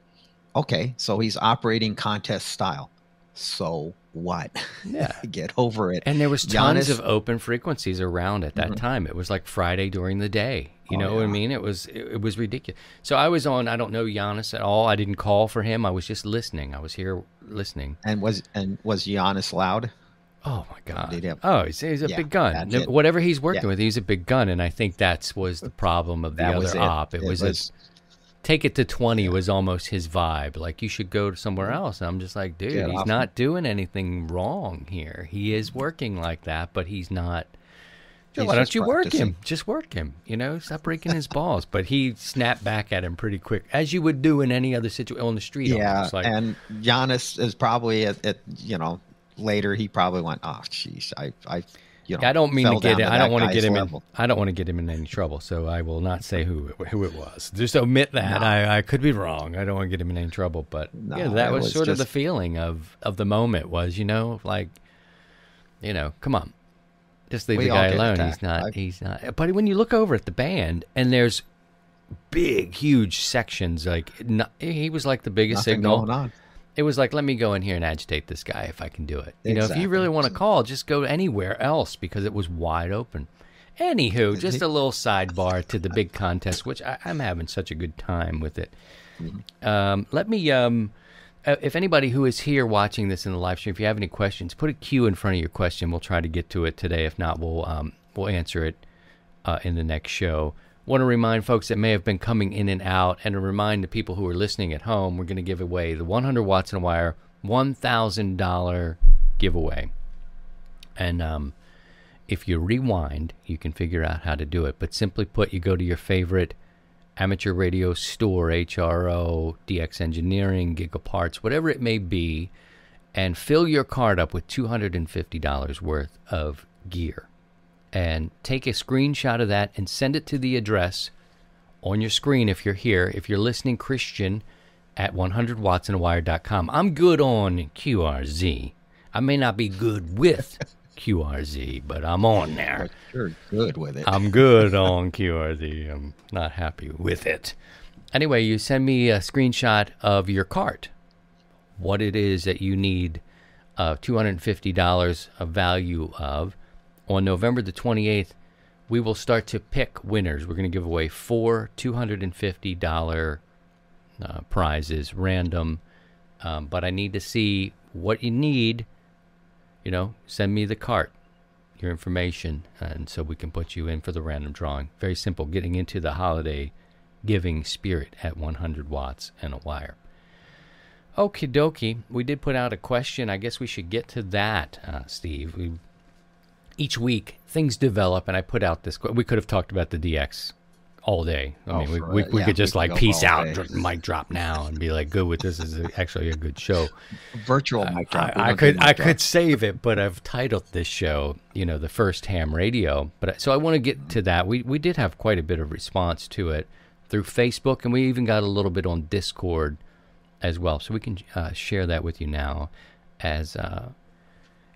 okay so he's operating contest style so what Yeah. <laughs> get over it And there was tons Giannis- of open frequencies around at that mm-hmm. time. It was like Friday during the day. You Oh, know what I mean? It was it, it was ridiculous. So I was on. I don't know Giannis at all. I didn't call for him. I was just listening. I was here listening. and was and was Giannis loud Oh my god! have- Oh, he's, he's a Yeah, big gun. Whatever he's working Yeah. with, he's a big gun, and I think that's was the problem of the that other was it op. It, was, a- take it to twenty was almost his vibe. Like you should go to somewhere mm-hmm. else. And I'm just like, dude, Get he's off not doing anything wrong here. He is working like that, but he's not. He's why don't you work him? Just work him. You know, stop breaking his balls. But he snapped back at him pretty quick, as you would do in any other situation on the street. Yeah. Like, and Giannis is probably at, at you know later he probably went, oh, jeez, I, I, you know, I don't mean to get it. I don't want to get him in. I don't want to get him in any trouble, so I will not say who it, who it was. Just omit that. No. I, I could be wrong. I don't want to get him in any trouble, but No, yeah, that was, was sort of the feeling of of the moment. Was you know like, you know, come on, just leave the guy alone. He's not. I- he's not. But when you look over at the band and there's big, huge sections, like not, he was like the biggest signal going on. It was like let me go in here and agitate this guy if i can do it. You know if you really want to call just go anywhere else because it was wide open. Anywho just a little sidebar to the big contest which I, i'm having such a good time with it. Um, let me um, uh, if anybody who is here watching this in the live stream if you have any questions put a q in front of your question. We'll try to get to it today. If not we'll um, we'll answer it uh, in the next show. Want to remind folks that may have been coming in and out, and to remind the people who are listening at home, we're going to give away the 100 watts in a wire $1,000 giveaway. And um, if you rewind, you can figure out how to do it. But simply put, you go to your favorite amateur radio store, HRO, DX Engineering, Gigaparts, whatever it may be, and fill your card up with $250 worth of gear and take a screenshot of that and send it to the address on your screen if you're here. If you're listening, Christian at 100wattsinawire.com. I'm good on QRZ. I may not be good with <laughs> QRZ, but I'm on there. You're good with it. I'm good on QRZ. I'm not happy with it. Anyway, you send me a screenshot of your cart, what it is that you need uh, $250 of value of. On November the 28th, we will start to pick winners. We're going to give away four $250 uh, prizes, random. Um, but I need to see what you need. You know, send me the cart, your information, and so we can put you in for the random drawing. Very simple, getting into the holiday giving spirit at 100 watts and a wire. Okie dokie. We did put out a question. I guess we should get to that, uh, Steve. We, each week, things develop, and I put out this. We could have talked about the DX all day. I Oh, mean, we, we, we yeah, could just we like peace out, day. mic drop now, and be like, good with this. Is actually a good show. Virtual mic drop. I, I could I drop. could save it, but I've titled this show, you know, the first ham radio. But so I want to get to that. We we did have quite a bit of response to it through Facebook, and we even got a little bit on Discord as well. So we can uh, share that with you now, as uh,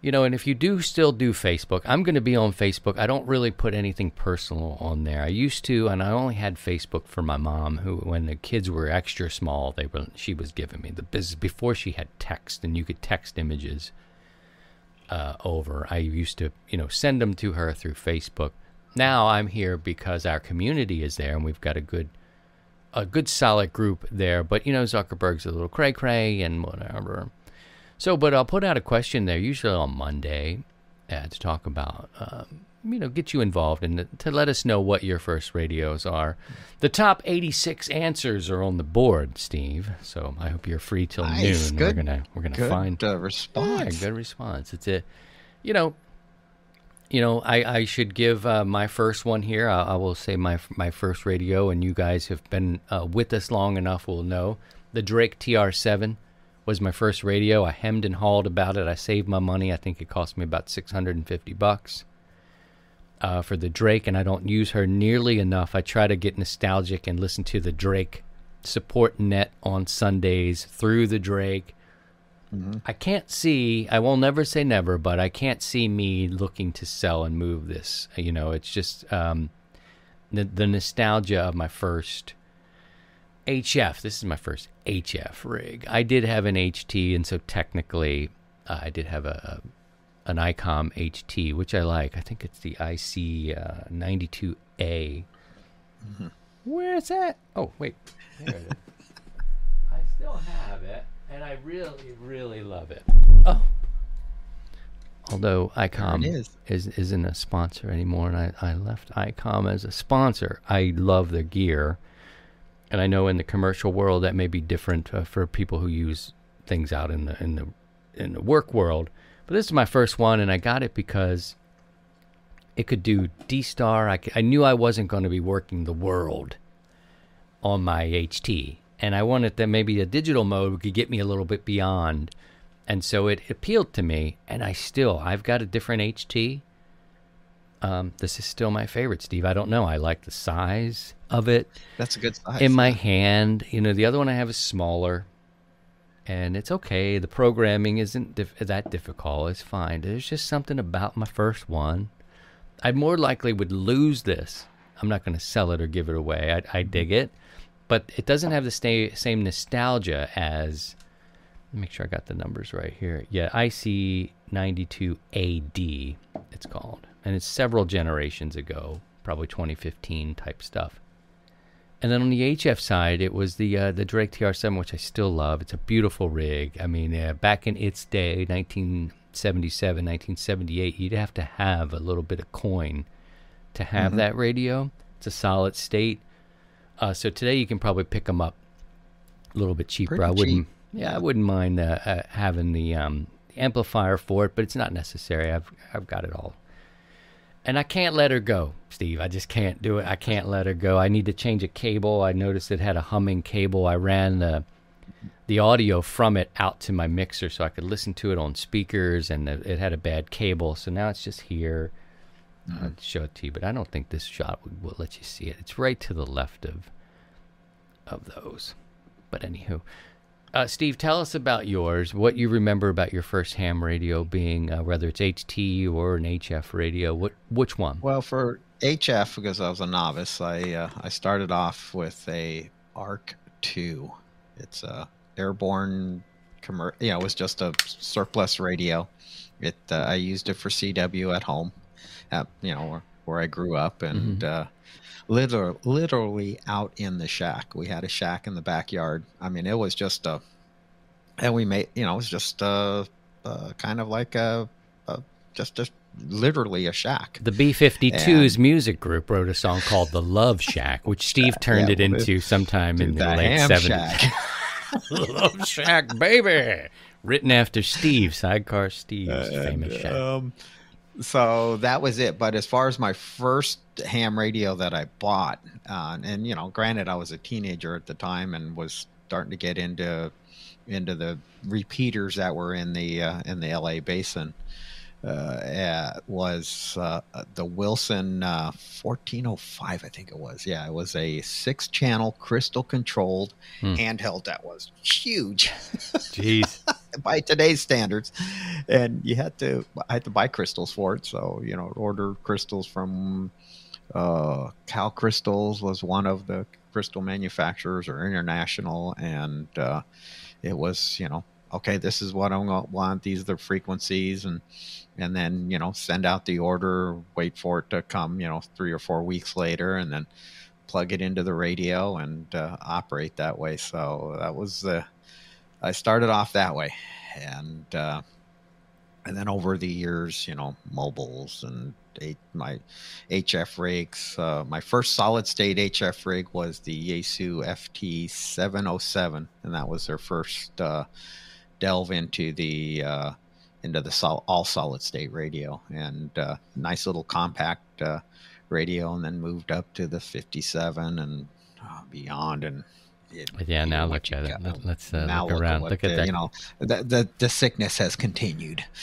you know. And if you do still do Facebook, I'm going to be on Facebook. I don't really put anything personal on there. I used to, and I only had Facebook for my mom, who when the kids were extra small, they were she was giving me the business before she had text, and you could text images uh, over. I used to, you know, send them to her through Facebook. Now I'm here because our community is there, and we've got a good, a good solid group there. But you know, Zuckerberg's a little cray cray and whatever. So, but I'll put out a question there, usually on Monday, uh, to talk about, um, you know, get you involved and to let us know what your first radios are. The top 86 answers are on the board, Steve. So I hope you're free till Nice. noon. Good- We're gonna we're gonna Good find uh, yeah, response. good response. It's a, you know, you know, I, I should give uh, my first one here. I, I will say my my first radio, and you guys have been uh, with us long enough will know the Drake TR7 was my first radio. I hemmed and hawed about it. I saved my money. I think it cost me about six hundred and fifty bucks uh, for the Drake, and I don't use her nearly enough. I try to get nostalgic and listen to the Drake support net on Sundays through the Drake. I can't see, I will never say never, but I can't see me looking to sell and move this. You know, it's just um, the, the nostalgia of my first HF. This is my first HF rig. I did have an HT, and so technically uh, I did have a, a an ICOM HT, which I like. I think it's the IC uh, 92A. Where is that? Oh, wait. There it is. <laughs> I still have it, and I really, really love it. Oh. Although ICOM There it is. isn't a sponsor anymore, and I, I left ICOM as a sponsor. I love the gear, and I know in the commercial world that may be different uh, for people who use things out in the in the in the work world. But this is my first one, and I got it because it could do D Star. I, I knew I wasn't going to be working the world on my HT, and I wanted that maybe a digital mode could get me a little bit beyond. And so it appealed to me, and I still I've got a different HT. Um, this is still my favorite, Steve. I don't know. I like the size of it That's a good size. in my hand. You know, the other one I have is smaller, and it's okay. The programming isn't dif- that difficult. It's fine. There's just something about my first one. I more likely would lose this. I'm not going to sell it or give it away. I, I dig it, but it doesn't have the sta- same nostalgia as. Let me make sure I got the numbers right here. Yeah, IC 92AD, it's called, and it's several generations ago, probably 2015 type stuff. And then on the HF side, it was the uh, the Drake TR7, which I still love. It's a beautiful rig. I mean, uh, back in its day, 1977, 1978, you'd have to have a little bit of coin to have that radio. It's a solid state. Uh, so today you can probably pick them up a little bit cheaper. Pretty I wouldn't. cheap. Yeah, I wouldn't mind uh, uh, having the um, amplifier for it, but it's not necessary. I've I've got it all and I can't let her go, Steve. I just can't do it. I can't let her go. I need to change a cable. I noticed it had a humming cable. I ran the the audio from it out to my mixer so I could listen to it on speakers, and it had a bad cable. So now it's just here. Mm-hmm. I'll show it to you, but I don't think this shot will, will let you see it. It's right to the left of of those. But anywho, uh, Steve, tell us about yours. What you remember about your first ham radio being, uh, whether it's HT or an HF radio. What which one? Well, for HF, because I was a novice, I uh, I started off with a ARC two. It's a airborne commer. Yeah, it was just a surplus radio. It uh, I used it for CW at home. At, you know, where I grew up, and uh, literally, literally out in the shack. We had a shack in the backyard. I mean, it was just a, and we made, you know, it was just a, uh, kind of like a, a just a literally a shack. The B 52's music group wrote a song called The Love Shack, which Steve <laughs> turned Yeah, it into sometime in the the late 70s. shack. <laughs> <laughs> Love Shack, baby. Written after Steve, Sidecar Steve's famous shack. Um, so that was it. But as far as my first ham radio that I bought, uh, and you know, granted, I was a teenager at the time and was starting to get into into the repeaters that were in the uh, in the LA basin. Uh, uh, was uh, the Wilson uh, 1405, I think it was. Yeah, it was a six channel crystal controlled Hmm. handheld that was huge Jeez. <laughs> by today's standards and you had to i had to buy crystals for it so you know order crystals from uh cal crystals was one of the crystal manufacturers or international and uh it was you know okay this is what i want these are the frequencies and and then you know send out the order wait for it to come you know three or four weeks later and then plug it into the radio and uh, operate that way so that was uh, i started off that way and uh, and then over the years, you know, mobiles and H- my HF rigs. Uh, my first solid state HF rig was the Yaesu FT 707, and that was their first uh, delve into the uh, into the sol- all solid state radio, and uh, nice little compact uh, radio, and then moved up to the 57 and uh, beyond, and it, Yeah, you now look at it. got. Let's uh, now look around. what Look at the- that. You know, the, the the sickness has continued. <laughs>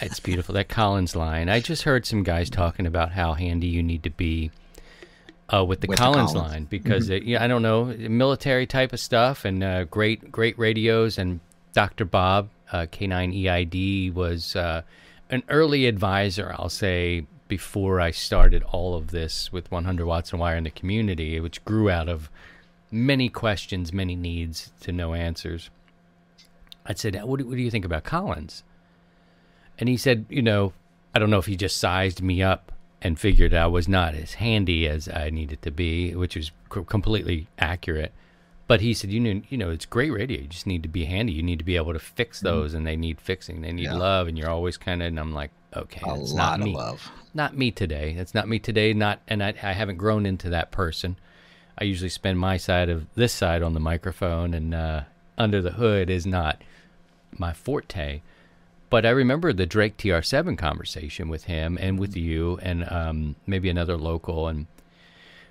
It's beautiful. That Collins line. I just heard some guys talking about how handy you need to be uh, with the With the Collins, Collins. line because it, yeah, I don't know military type of stuff and uh, great great radios and Dr. Bob uh, K9EID was uh, an early advisor. I'll say before I started all of this with 100 watts and wire in the community, which grew out of many questions, many needs to no answers. I said, what do, what do you think about Collins? And he said, you know, I don't know if he just sized me up and figured I was not as handy as I needed to be, which was completely accurate. But he said, you know, you know, it's great radio. You just need to be handy. You need to be able to fix those, and they need fixing. They need Mm-hmm. Yeah. love, and you're always kind of. And I'm like, okay, A that's lot not of me. love. Not me today. That's not me today. Not, and I, I haven't grown into that person. I usually spend my side of this side on the microphone, and uh, under the hood is not my forte. But I remember the Drake TR7 conversation with him and with you and um, maybe another local. And,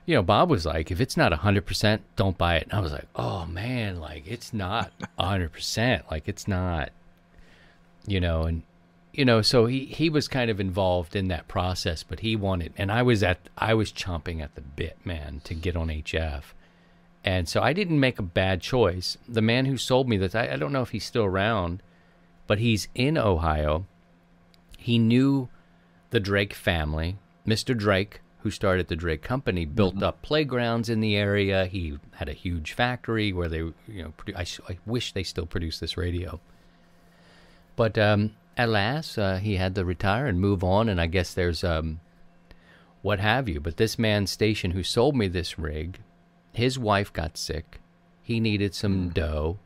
you know, Bob was like, if it's not 100%, don't buy it. And I was like, oh, man, like it's not 100%. Like it's not, you know, and, you know, so he, he was kind of involved in that process, but he wanted, and I was at, I was chomping at the bit, man, to get on HF. And so I didn't make a bad choice. The man who sold me this, I, I don't know if he's still around, but he's in Ohio. He knew the Drake family. Mr. Drake, who started the Drake Company, built up playgrounds in the area. He had a huge factory where they, you know, produ- I, I wish they still produce this radio. But um, at last, uh, he had to retire and move on, and I guess there's um, what have you. But this man station who sold me this rig, his wife got sick. He needed some dough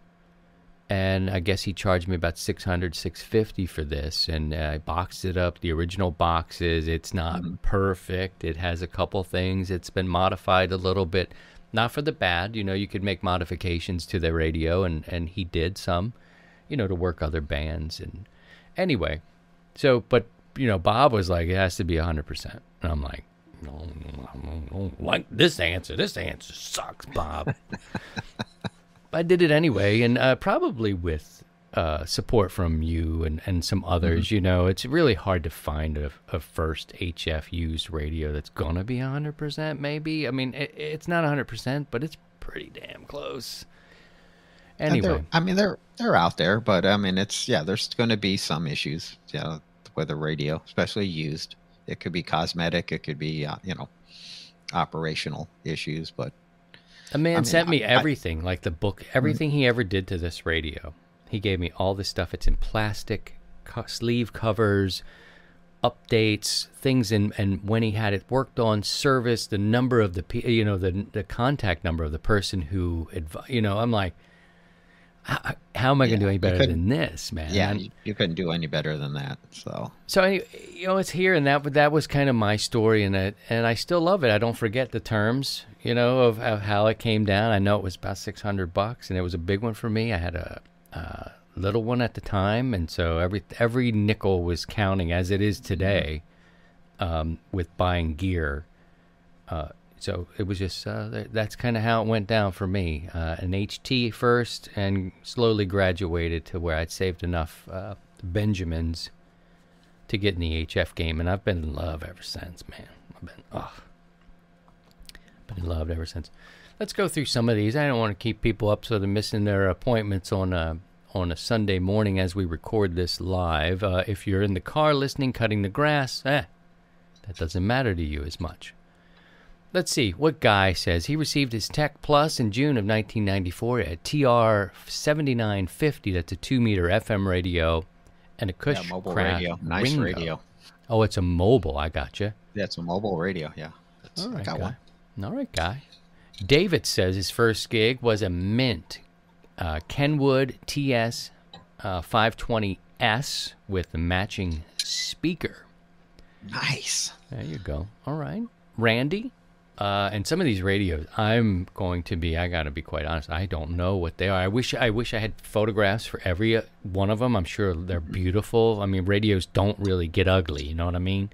and I guess he charged me about 600 650 for this. And I boxed it up the original boxes. It's not mm-hmm. perfect. It has a couple things. It's been modified a little bit. Not for the bad. You know you could make modifications to the radio and and he did some you know to work other bands. And anyway so but you know Bob was like it has to be 100% and I'm like no, no, no, no, like this answer this answer sucks Bob <laughs> I did it anyway, and uh, probably with uh, support from you and, and some others. You know, it's really hard to find a, a first HF used radio that's gonna be hundred percent. Maybe I mean it, it's not hundred percent, but it's pretty damn close. Anyway, I mean they're they're out there, but I mean it's yeah, there's going to be some issues, you know, with a radio, especially used. It could be cosmetic, it could be uh, you know, operational issues, but a man mean, sent me I- I- everything, like the book, everything he ever did to this radio. He gave me all this stuff. It's in plastic co- sleeve covers, updates, things, and and when he had it worked on, service, the number of the you know the the contact number of the person who advi- you know I'm like, how, how am I going to do any better than this, man? Yeah, you, you couldn't do any better than that. So so anyway, you know, it's here, and that that was kind of my story, and it, and I still love it. I don't forget the terms, you know, of, of how it came down. I know it was about six hundred bucks, and it was a big one for me. I had a, a little one at the time, and so every every nickel was counting, as it is today, um, with buying gear. Uh, so it was just uh, that, that's kind of how it went down for me. Uh, an HT first, and slowly graduated to where I'd saved enough uh, Benjamins to get in the HF game, and I've been in love ever since, man. I've been oh, been in love ever since. Let's go through some of these. I don't want to keep people up so they're missing their appointments on a on a Sunday morning as we record this live. Uh, if you're in the car listening, cutting the grass, eh, that doesn't matter to you as much. Let's see what Guy says. He received his Tech Plus in June of 1994 at TR 7950. That's a two meter FM radio and a yeah, Cushcraft mobile radio, nice Ringo. radio. Oh, it's a mobile. I gotcha. That's a mobile radio. Yeah, That's, All got guy. one. All right, guy. David says his first gig was a Mint uh, Kenwood TS uh, 520S with the matching speaker. Nice. There you go. All right. Randy, uh, and some of these radios, I'm going to be, I got to be quite honest, I don't know what they are. I wish I wish I had photographs for every uh, one of them. I'm sure they're beautiful. I mean, radios don't really get ugly, you know what I mean?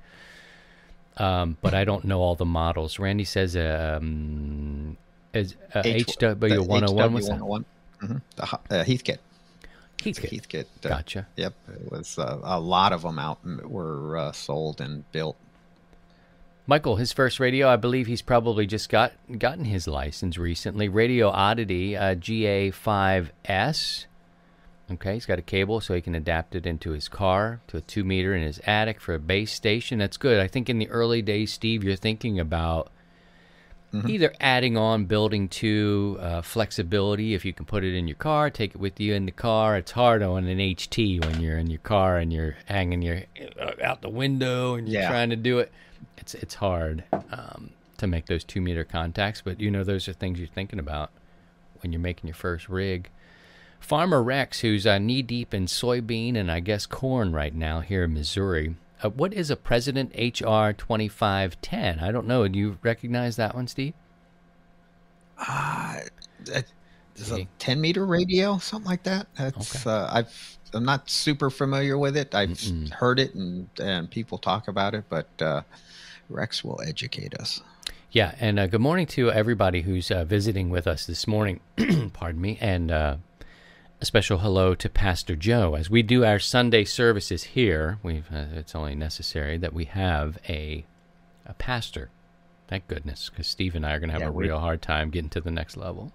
Um, but I don't know all the models. Randy says um, is uh, H- HW101 was that? HW101. Mhm. The uh, Heathkit. Heathkit. Heathkit. uh, Gotcha. Yep, it was uh, a lot of them out were uh, sold and built. Michael, his first radio, I believe he's probably just got gotten his license recently. Radioddity uh, GA5S. Okay, he's got a cable so he can adapt it into his car to a two meter in his attic for a base station. That's good. I think in the early days, Steve, you're thinking about either adding on building to uh, flexibility if you can put it in your car, take it with you in the car. It's hard on an HT when you're in your car and you're hanging your uh, out the window and you're Yeah. trying to do it. It's it's hard um, to make those two meter contacts, but you know those are things you're thinking about when you're making your first rig. Farmer Rex, who's uh, knee deep in soybean and I guess corn right now here in Missouri. Uh, what is a President HR 2510? I don't know. Do you recognize that one, Steve? Uh, it's a 10 meter radio, something like that. That's Okay. uh, I've I'm not super familiar with it. I've Mm-mm. heard it and and people talk about it, but uh, Rex will educate us. Yeah, and uh, good morning to everybody who's uh, visiting with us this morning. <clears throat> Pardon me, and uh, a special hello to Pastor Joe as we do our Sunday services here. We've uh, it's only necessary that we have a a pastor. Thank goodness, because Steve and I are going to have Yeah, a we- real hard time getting to the next level.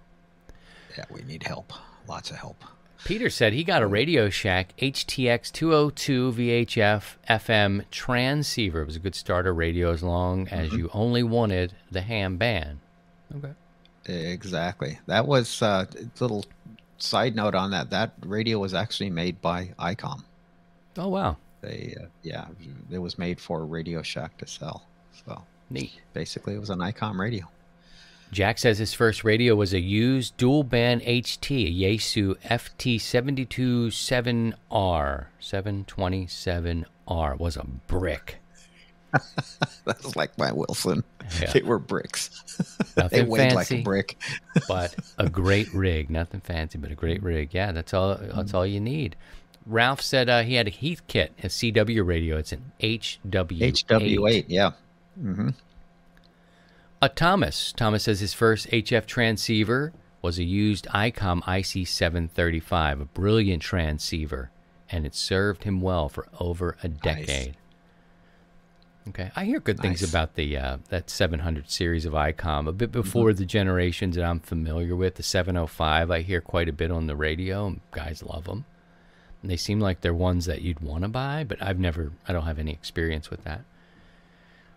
Yeah, we need help. Lots of help. Peter said he got a Radio Shack HTX 202 VHF FM transceiver. It was a good starter radio as long as you only wanted the ham band. Okay. Exactly. That was uh, little side note on that. That radio was actually made by ICOM. Oh wow, They uh, yeah, it was made for Radio Shack to sell. So neat. basically, it was an ICOM radio. Jack says his first radio was a used dual band HT, a Yaesu FT727R. 727R was a brick. <laughs> That was like my Wilson. Yeah. They were bricks. <laughs> Nothing they weighed like a brick. <laughs> but a great rig. Nothing fancy, but a great rig. Yeah, that's all. That's all you need. Ralph said uh, he had a Heath kit, a CW radio. It's an HW. HW8, yeah. hmm Uh, Thomas. Thomas says his first HF transceiver was a used ICOM IC735, a brilliant transceiver, and it served him well for over a decade. Okay, I hear good things Nice. about the uh, that 700 series of ICOM. A bit before the generations that I'm familiar with, the 705, I hear quite a bit on the radio. and Guys love them. And they seem like they're ones that you'd want to buy, but I've never, I don't have any experience with that.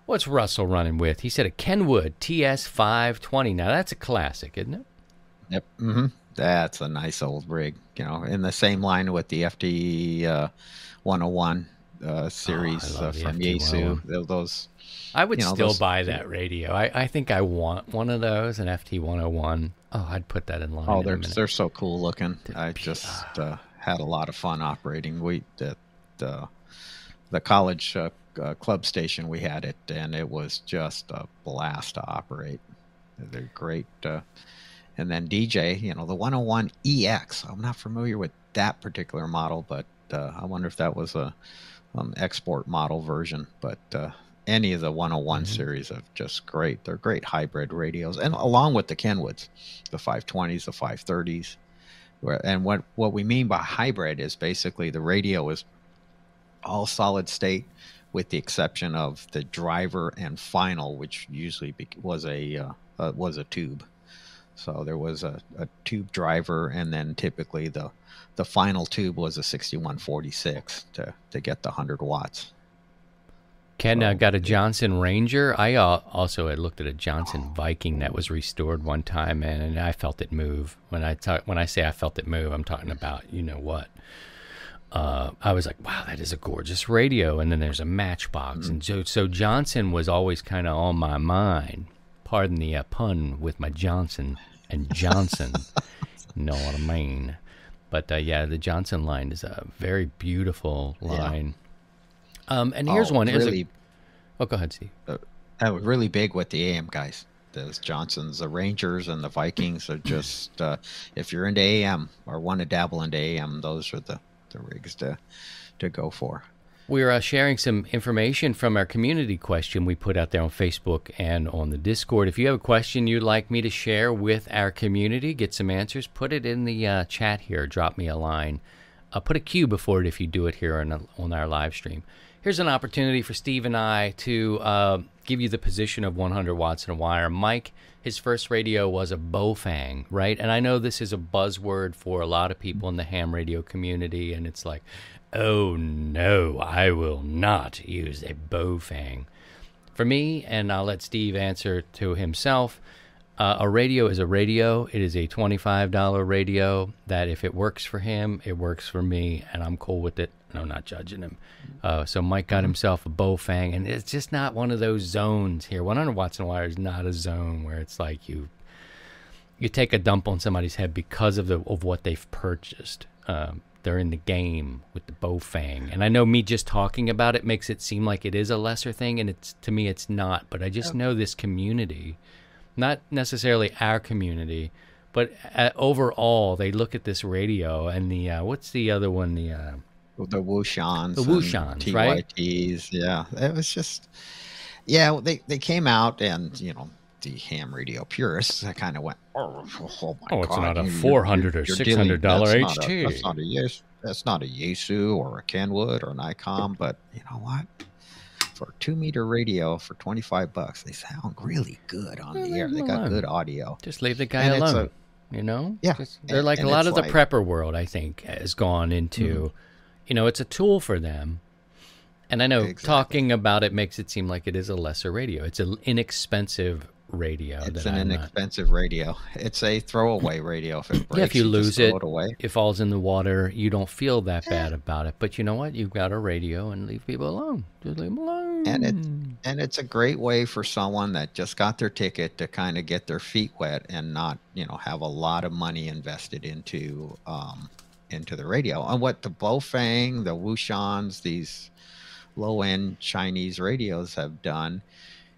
What's Russell running with? He said a Kenwood TS520. Now that's a classic, isn't it? Yep. Mm -hmm. That's a nice old rig. You know, in the same line with the FT uh, 101 uh, series Oh, uh, from FT101. Yaesu. Those I would you know, still those- buy that radio. I, I think I want one of those, an FT 101. Oh, I'd put that in line. Oh, in they're they're so cool looking. I just uh, had a lot of fun operating. We the the, the college uh, uh, club station we had it, and it was just a blast to operate. They're great. Uh, and then DJ, you know, the 101 EX. I'm not familiar with that particular model, but uh, I wonder if that was a um, export model version. But uh, any of the 101 Mhm. series are just great. They're great hybrid radios, and along with the Kenwoods, the 520s, the 530s. Where, and what, what we mean by hybrid is basically the radio is all solid state with the exception of the driver and final, which usually be, was a uh, uh, was a tube. So there was a, a tube driver, and then typically the the final tube was a 6146 to to get the 100 watts. Ken uh, got a Johnson Ranger. I uh, also had looked at a Johnson Viking that was restored one time, and, and I felt it move. When I talk, when I say I felt it move, I'm talking about you know what. Uh, I was like, wow, that is a gorgeous radio. And then there's a Matchbox, and so so Johnson was always kind of on my mind. Pardon the uh, pun with my Johnson and Johnson. <laughs> know what I mean? But uh, yeah, the Johnson line is a very beautiful Yeah. line. Um, and here's Oh, one. A- really, oh, go ahead, Steve. Was really big with the AM guys. Those Johnsons, the Rangers, and the Vikings are just. Uh, if you're into AM or want to dabble into AM, those are the the rigs to to go for. We're uh, sharing some information from our community question we put out there on Facebook and on the Discord. If you have a question you'd like me to share with our community, get some answers, put it in the uh, chat here. Drop me a line. Uh, put a Q before it if you do it here on, on our live stream. Here's an opportunity for Steve and I to uh, give you the position of 100 watts in a wire. Mike, his first radio was a Baofeng, right? And I know this is a buzzword for a lot of people in the ham radio community, and it's like, oh no, I will not use a Baofeng. For me, and I'll let Steve answer to himself, uh, a radio is a radio. It is a $25 radio that if it works for him, it works for me, and I'm cool with it. And I'm not judging him. Uh, so Mike got himself a Baofeng, and it's just not one of those zones here. 100 watts and wire is not a zone where it's like you you take a dump on somebody's head because of the of what they've purchased. Um, they're in the game with the Baofeng, and I know me just talking about it makes it seem like it is a lesser thing, and it's to me it's not. But I just know this community, not necessarily our community, but uh, overall they look at this radio and the uh, what's the other one the uh, The Wouxuns, The Wouxuns, right? Yeah, it was just, yeah, they they came out and you know the ham radio purists, I kind of went, oh, oh my Oh, it's god, not a 400 or $600 that's not a- HT. That's not a yes, that's not a Yaesu or a Kenwood or an ICOM, but you know what? For a two meter radio for twenty five bucks, they sound really good on Yeah, the air. They got alone. good audio. Just leave the guy And it's alone. you know? Yeah, Just- they're and- like a lot of the like- Mm-hmm. prepper world, I think, has gone into, you know, it's a tool for them. And I know Exactly. talking about it makes it seem like it is a lesser radio. It's an inexpensive radio. It's an I'm not- inexpensive radio. It's a throwaway radio. If it breaks, yeah, if you just lose it, it away. it falls in the water. You don't feel that bad about it. But you know what? You've got a radio and leave people alone. Just leave them alone. And it's and it's a great way for someone that just got their ticket to kind of get their feet wet and not you know have a lot of money invested into um, into the radio. And what the Baofeng, the Wouxuns, these low end Chinese radios have done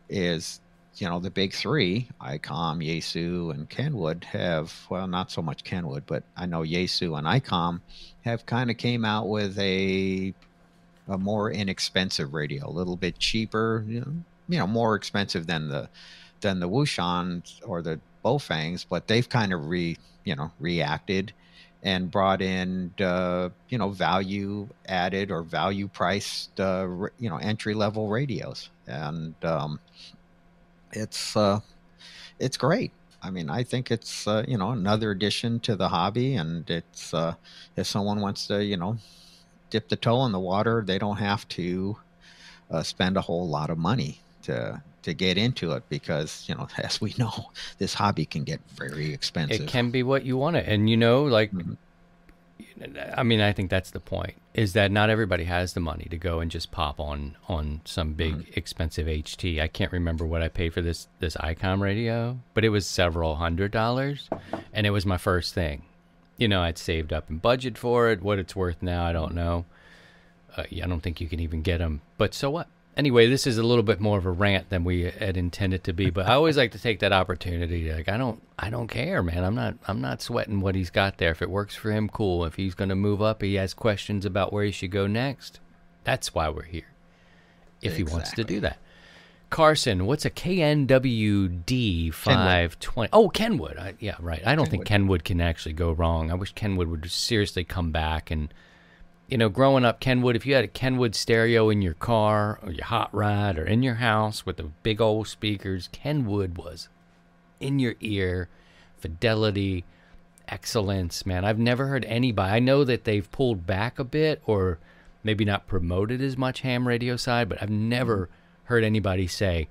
is you know the big three ICOM, Yaesu, and Kenwood have well not so much Kenwood, but I know Yaesu and ICOM have kind of came out with a a more inexpensive radio, a little bit cheaper, you know, you know, more expensive than the than the Wouxuns or the Baofengs, but they've kind of re you know reacted and brought in uh, you know value added or value priced uh, you know entry level radios, and um, it's uh, it's great. I mean, I think it's uh, you know another addition to the hobby, and it's uh, if someone wants to you know dip the toe in the water, they don't have to uh, spend a whole lot of money to to get into it because you know <laughs> as we know this hobby can get very expensive. it can be what you want it. And you know, like Mhm. I mean, I think that's the point. Is that not everybody has the money to go and just pop on on some big Mm-hmm. expensive HT. I can't remember what I paid for this this ICOM radio, but it was several hundred dollars, and it was my first thing. You know, I'd saved up and budget for it. What it's worth now, I don't know. Uh, I don't think you can even get them. But so what? Anyway, this is a little bit more of a rant than we had intended to be. But I always like to take that opportunity. Like, I don't, I don't care, man. I'm not, I'm not sweating what he's got there. If it works for him, cool. If he's going to move up, he has questions about where he should go next. That's why we're here. If he wants to do that. Carson, what's a KNWD 520? Oh, Kenwood. I, yeah, right. I don't think Kenwood can actually go wrong. I wish Kenwood would seriously come back and you know, growing up, Kenwood, if you had a Kenwood stereo in your car or your hot rod or in your house with the big old speakers, Kenwood was in your ear, fidelity, excellence, man. I've never heard anybody. I know that they've pulled back a bit or maybe not promoted as much ham radio side, but I've never mm-hmm. heard anybody say,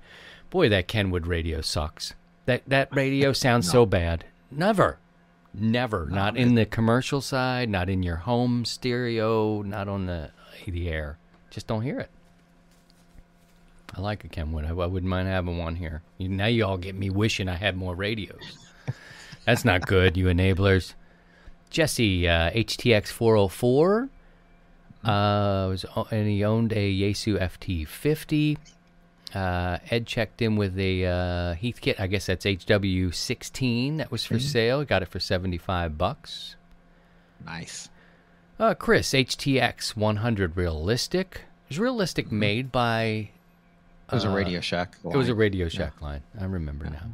"Boy, that Kenwood radio sucks." That that radio sounds <laughs> so bad. Never. Never. not in the commercial side, not in your home stereo, not on the the air. Just don't hear it. I like a Kenwood. I, I wouldn't mind having one here. You, now you all get me wishing I had more radios. <laughs> That's not good, you enablers. Jesse, uh, HTX 404. Uh, was, o- and he owned a Yaesu FT50. Uh, Ed checked in with a uh, Heathkit. I guess that's HW16 that was for sale. Got it for 75 bucks. Nice. Uh, Chris, HTX 100 Realistic. Is Realistic made by It was a Radio Shack. Uh, It was a. Radio Shack line. I remember now.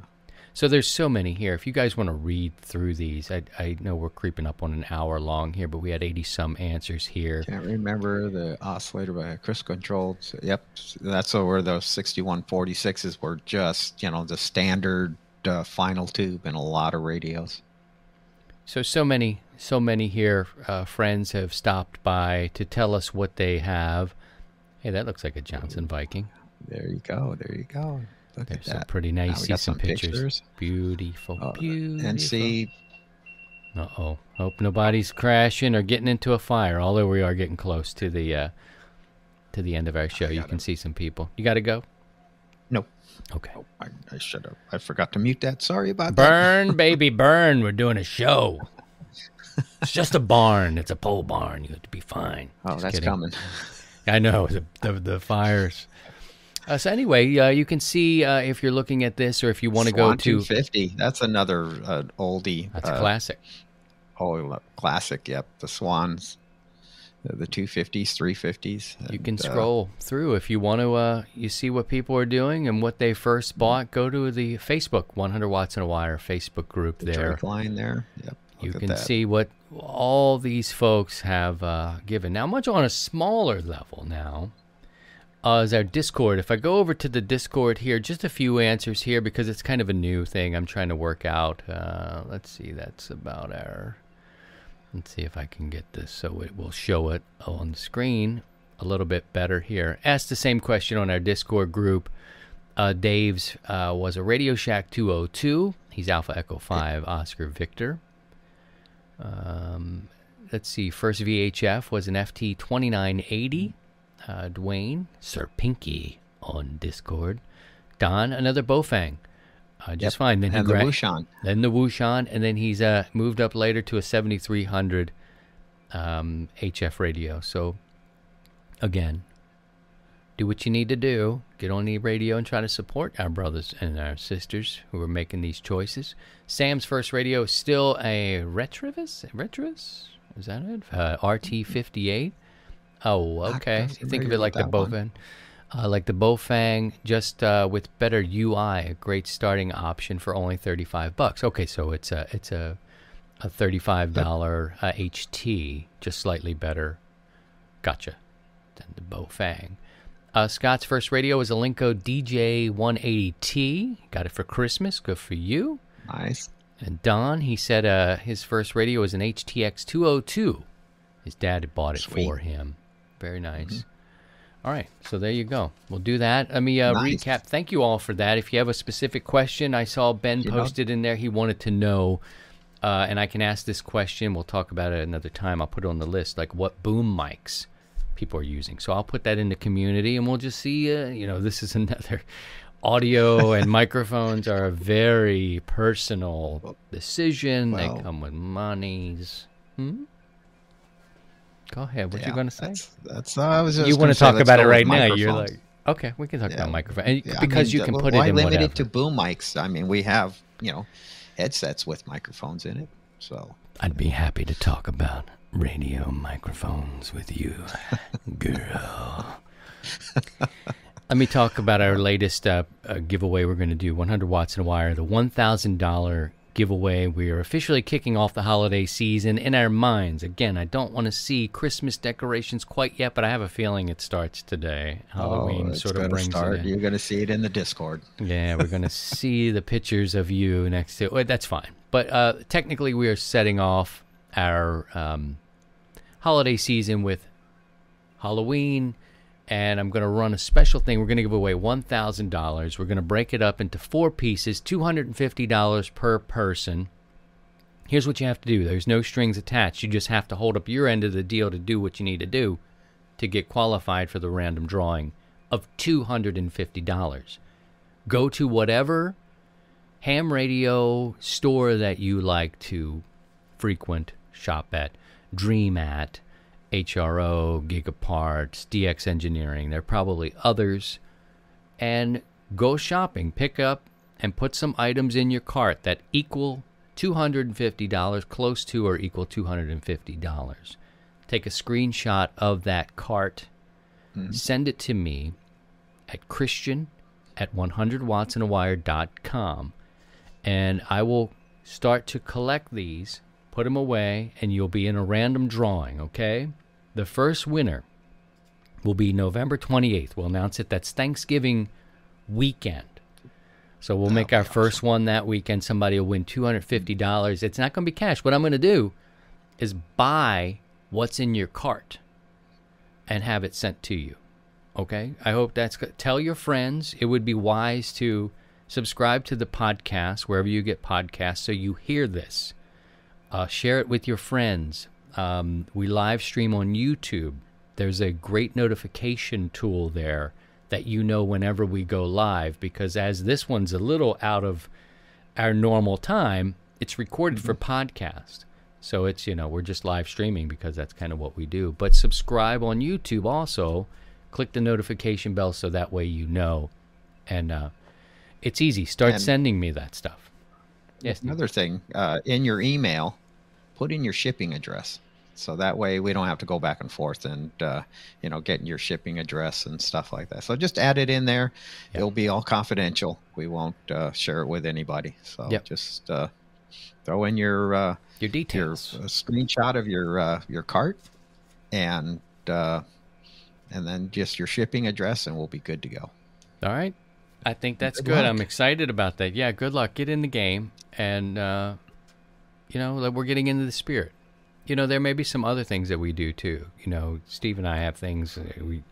So there's so many here. If you guys want to read through these, I, I know we're creeping up on an hour long here, but we had 80 some answers here. Can't remember the oscillator by Chris controlled. So, yep, that's where those 6146s were just, you know, the standard uh, final tube in a lot of radios. So so many so many here uh, friends have stopped by to tell us what they have. Hey, that looks like a Johnson Viking. There you go. There you go. Look There's at some that. pretty nice. See some pictures. pictures. Beautiful, Uh, beautiful. and see, Uh oh. Hope nobody's crashing or getting into a fire. Although we are getting close to the uh, to the end of our show, you can see some people. You got to go. nope. Okay. I, I should have. I forgot to mute that. Sorry about that. Burn, <laughs> baby, burn. We're doing a show. It's just a barn. It's a pole barn. You have to be fine. Oh, Just that's kidding. coming. <laughs> I know the the, the fires. Uh, so anyway, uh, you can see uh, if you're looking at this, or if you want to go to 250. That's another uh, oldie. that's uh, classic. Oh, classic. Yep. The Swans, the 250s, 350s. You and, can uh, scroll through if you want to. Uh, you see what people are doing and what they first bought. Go to the Facebook 100 watts in a wire Facebook group the there. Line there. Yep. You can that. see what all these folks have uh, given. Now, much on a smaller level now uh, is our Discord. If I go over to the Discord here, just a few answers here because it's kind of a new thing I'm trying to work out. Uh, let's see, that's about our. Let's see if I can get this so it will show it on the screen a little bit better here. Asked the same question on our Discord group. Uh, Dave's uh, was a Radio Shack 202. He's Alpha Echo 5 Oscar Victor. Um, let's see. First VHF was an FT 2980. Uh, Dwayne, Sir Pinky on Discord. Don, another Baofeng. Uh, just Yep. fine. Then he and the gra- Wouxun. then the Wouxun, and then he's uh, moved up later to a 7300 um, HF radio. So, again, do what you need to do. Get on the radio and try to support our brothers and our sisters who are making these choices. Sam's first radio is still a Retrovis? Retrovis? Is that it? Uh, RT58. Oh, okay. think of it like the. Baofeng. Uh, like the Baofeng, just uh, with better UI, a great starting option for only thirty-five bucks. Okay, so it's a it's a a thirty-five dollar uh, HT, just slightly better. Gotcha. Than the Baofeng. Uh, Scott's first radio was a Linko DJ180T. Got it for Christmas. Good for you. Nice. And Don, he said uh, his first radio was an HTX 202. His dad had bought it Sweet. for him. Very nice. All right, so there you go. We'll do that. Let me uh, Nice. recap. Thank you all for that. If you have a specific question, I saw Ben You know- posted in there. He wanted to know uh, and I can ask this question. We'll talk about it another time. I'll put it on the list, like what boom mics people are using. So I'll put that in the community, and we'll just see. Uh, you know, this is <laughs> another audio and <laughs> microphones are a very personal decision. They come with monies. Hmm? Go ahead. What you Yeah, going to say? That's, that's I was just You want to talk about it right now? You're like, okay, we can talk Yeah. about microphone and Yeah, I because mean, you can put it why in limit whatever. it to boom mics? I mean, we have you know headsets with microphones in it, so I'd be happy to talk about radio microphones with you, <laughs> girl. Let me talk about our latest uh, uh, giveaway. We're going to do 100 watts in a wire, the $1,000 giveaway. We are officially kicking off the holiday season in our minds. Again, I don't want to see Christmas decorations quite yet, but I have a feeling it starts today. Halloween oh, sort of brings start. it in. You're going to see it in the Discord. Yeah, we're gonna <laughs> see the pictures of you next to. Well, that's fine, but uh, technically, we are setting off our um, holiday season with Halloween, and I'm gonna run a special thing. We're gonna give away one thousand dollars. We're gonna break it up into four pieces, two hundred and fifty dollars per person. Here's what you have to do. There's no strings attached. You just have to hold up your end of the deal to do what you need to do to get qualified for the random drawing of two hundred and fifty dollars go to whatever ham radio store that you like to frequent, shop at, dream at, HRO, Gigaparts, DX Engineering. There are probably others. And go shopping, pick up and put some items in your cart that equal $250, close to or equal $250. Take a screenshot of that cart, hmm. send it to me at Christian at 100wattsinawire.com and I will start to collect these, put them away, and you'll be in a random drawing, okay? The first winner will be November 28th. We'll announce it. That's Thanksgiving weekend. So we'll make our first one that weekend. Somebody will win $250. It's not going to be cash. What I'm going to do is buy what's in your cart and have it sent to you. Okay. I hope that's good. Tell your friends. It would be wise to subscribe to the podcast wherever you get podcasts so you hear this. Uh, share it with your friends. Um, we live stream on YouTube. There's a great notification tool there that you know whenever we go live because as this one's a little out of our normal time, it's recorded for podcast. So it's, you know, we're just live streaming because that's kind of what we do. But subscribe on YouTube also. Click the notification bell so that way you know. And uh, it's easy. Start And- sending me that stuff. Yes. Another thing, uh, in your email, put in your shipping address. So that way we don't have to go back and forth and uh, you know getting your shipping address and stuff like that. So just add it in there. Yep. It'll be all confidential. We won't uh, share it with anybody. So Yep. just uh, throw in your uh, Your your details. uh, screenshot of your uh, your cart and uh, and then just your shipping address, and we'll be good to go. All right. I think that's Good good. I'm excited about that. Yeah, good luck. Get in the game. And, uh, you know, like, we're getting into the spirit. You know, there may be some other things that we do too. You know, Steve and I have things we,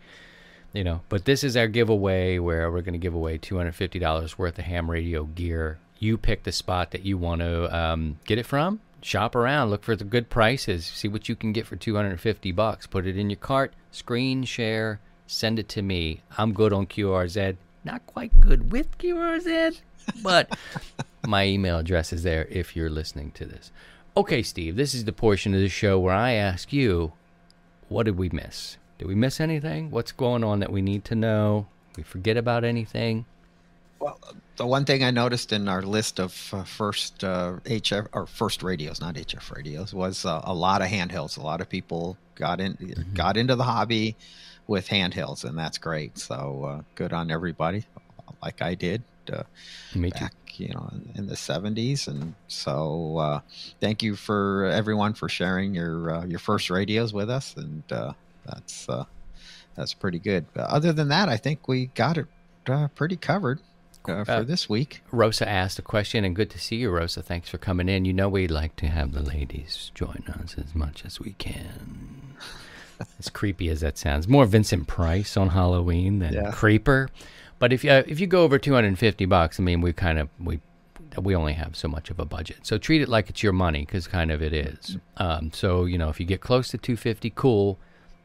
you know, but this is our giveaway where we're going to give away $250 worth of ham radio gear. You pick the spot that you want to um, get it from. Shop around, look for the good prices, see what you can get for 250 bucks. Put it in your cart, screen share, send it to me. I'm good on QRZ. Not quite good with QRZ, but <laughs> my email address is there if you're listening to this. Okay, Steve, this is the portion of the show where I ask you, what did we miss? Did we miss anything? What's going on that we need to know? We forget about anything? Well, the one thing I noticed in our list of uh, first uh, HF or first radios, not HF radios, was uh, a lot of handhelds. A lot of people got in got into the hobby with handhelds, and that's great. So uh, good on everybody, like I did uh, Me too. back, you know, in, in the '70s. And so uh, thank you for everyone for sharing your uh, your first radios with us, and uh, that's uh, that's pretty good. But other than that, I think we got it uh, pretty covered uh, for this week. Rosa asked a question, and good to see you, Rosa. Thanks for coming in. You know we'd like to have the ladies join us as much as we can. as creepy as that sounds, more Vincent Price on Halloween than Yeah. Creeper. But if you uh, if you go over two hundred and fifty bucks, I mean, we kind of we we only have so much of a budget. So treat it like it's your money because kind of it is. Um, so you know, if you get close to 250, cool.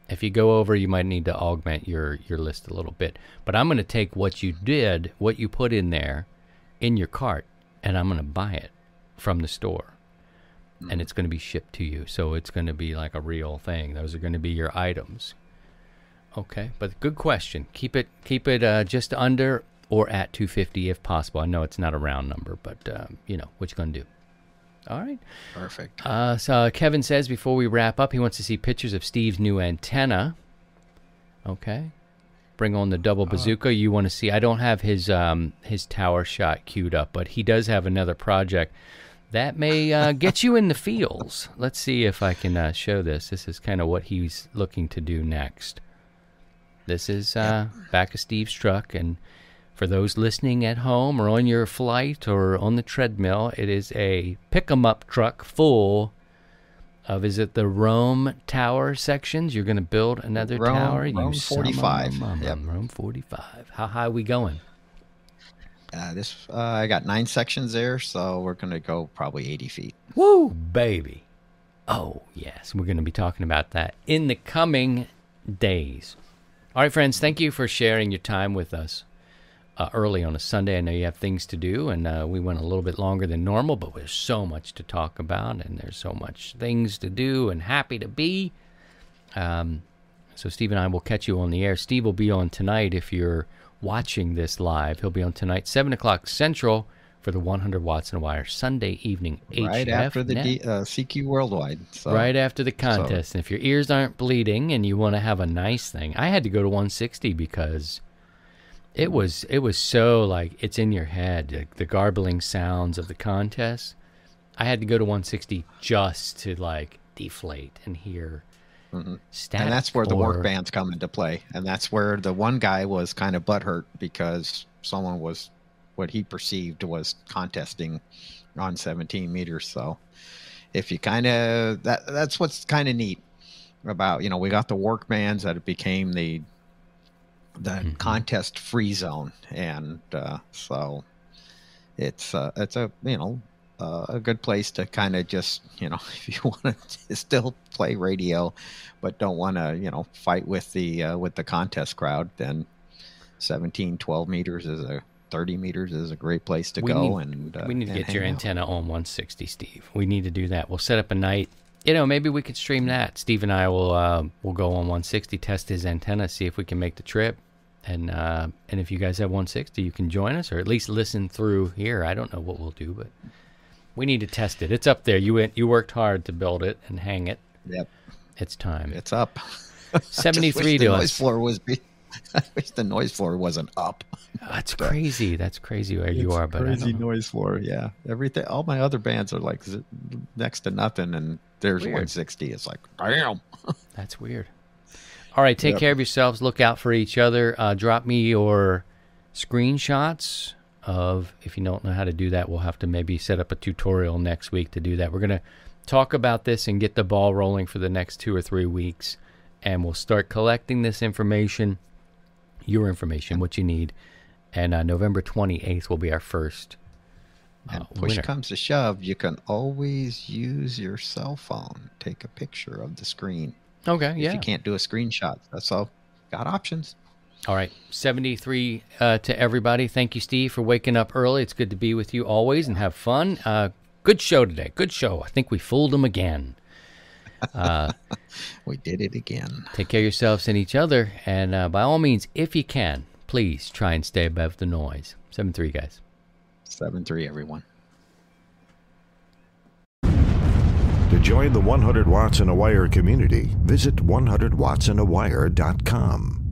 If you go over, you might need to augment your your list a little bit. But I'm going to take what you did, what you put in there, in your cart, and I'm going to buy it from the store, and it's going to be shipped to you. So it's going to be like a real thing. Those are going to be your items. Okay, but good question. Keep it keep it uh, just under or at 250 if possible. I know it's not a round number, but um, you know what you're going to do. All right. Perfect. Uh, so Kevin says before we wrap up, he wants to see pictures of Steve's new antenna. Okay. Bring on the double bazooka. You want to see? I don't have his um, his tower shot queued up, but he does have another project that may uh, <laughs> get you in the fields. Let's see if I can uh, show this. This is kind of what he's looking to do next. This is uh, back of Steve's truck, and for those listening at home or on your flight or on the treadmill, it is a pick 'em up truck full of is it the Rohn Tower sections? You're going to build another Rohn- tower. Rohn son of a 45. mum- Yep. Rohn 45. How high are we going? Uh, this uh, I got nine sections there, so we're gonna go probably 80 feet. Woo, baby. Oh, yes. We're going to be talking about that in the coming days. All right, friends, thank you for sharing your time with us uh, early on a Sunday. I know you have things to do, and uh, we went a little bit longer than normal, but there's so much to talk about, and there's so much things to do, and happy to be. Um, so, Steve and I will catch you on the air. Steve will be on tonight if you're watching this live. He'll be on tonight, 7 o'clock Central, for the 100 Watts and Wire Sunday evening right HF after the. D, uh, CQ Worldwide. So right after the contest. and if your ears aren't bleeding and you want to have a nice thing, I had to go to 160 because it was it was so like it's in your head, like the garbling sounds of the contest. I had to go to 160 just to like deflate and hear static. and that's where the work bands come into play and that's where the one guy was kind of butthurt because someone was what he perceived was contesting on 17 meters so if you kind of that that's what's kind of neat about you know we got the work bands that it became the the Mm-hmm. contest free zone and uh, so it's uh, it's a you know uh, a good place to kind of just you know <laughs> if you want to <laughs> still play radio but don't want to you know fight with the uh, with the contest crowd then 17 12 meters is a 30 meters is a great place to We go need- and uh, we need to get your out. antenna on 160, Steve. We need to do that. We'll set up a night. You know, maybe we could stream that. Steve and I will uh, will go on 160, test his antenna, see if we can make the trip. And uh, and if you guys have 160, you can join us or at least listen through here. I don't know what we'll do, but we need to test it. It's up there. You went, you worked hard to build it and hang it. yep It's time. it's up <laughs> 73 to the us. floor was be- <laughs> I wish the noise floor wasn't up <laughs> That's crazy. That's crazy where you are, but crazy noise floor. Yeah, everything. All my other bands are like next to nothing, and there's Weird. 160. It's like damn. <laughs> That's weird. All right, take Yep. care of yourselves. Look out for each other. Uh, drop me your screenshots of if you don't know how to do that. We'll have to maybe set up a tutorial next week to do that. We're gonna talk about this and get the ball rolling for the next two or three weeks, and we'll start collecting this information, your information, what you need, and uh, November twenty eighth will be our first. Uh, And push winner. comes to shove, you can always use your cell phone. Take a picture of the screen. Okay, If yeah. If you can't do a screenshot, that's all. Got options. All right, 73 uh, to everybody. Thank you, Steve, for waking up early. It's good to be with you always and have fun. Uh, good show today. Good show. I think we fooled them again. <laughs> We did it again. Take care of yourselves and each other. And uh, by all means, if you can, please try and stay above the noise. 7 3, guys. Seven three, everyone. To join the 100 Watts in a Wire community, visit 100wattsinaWire.com.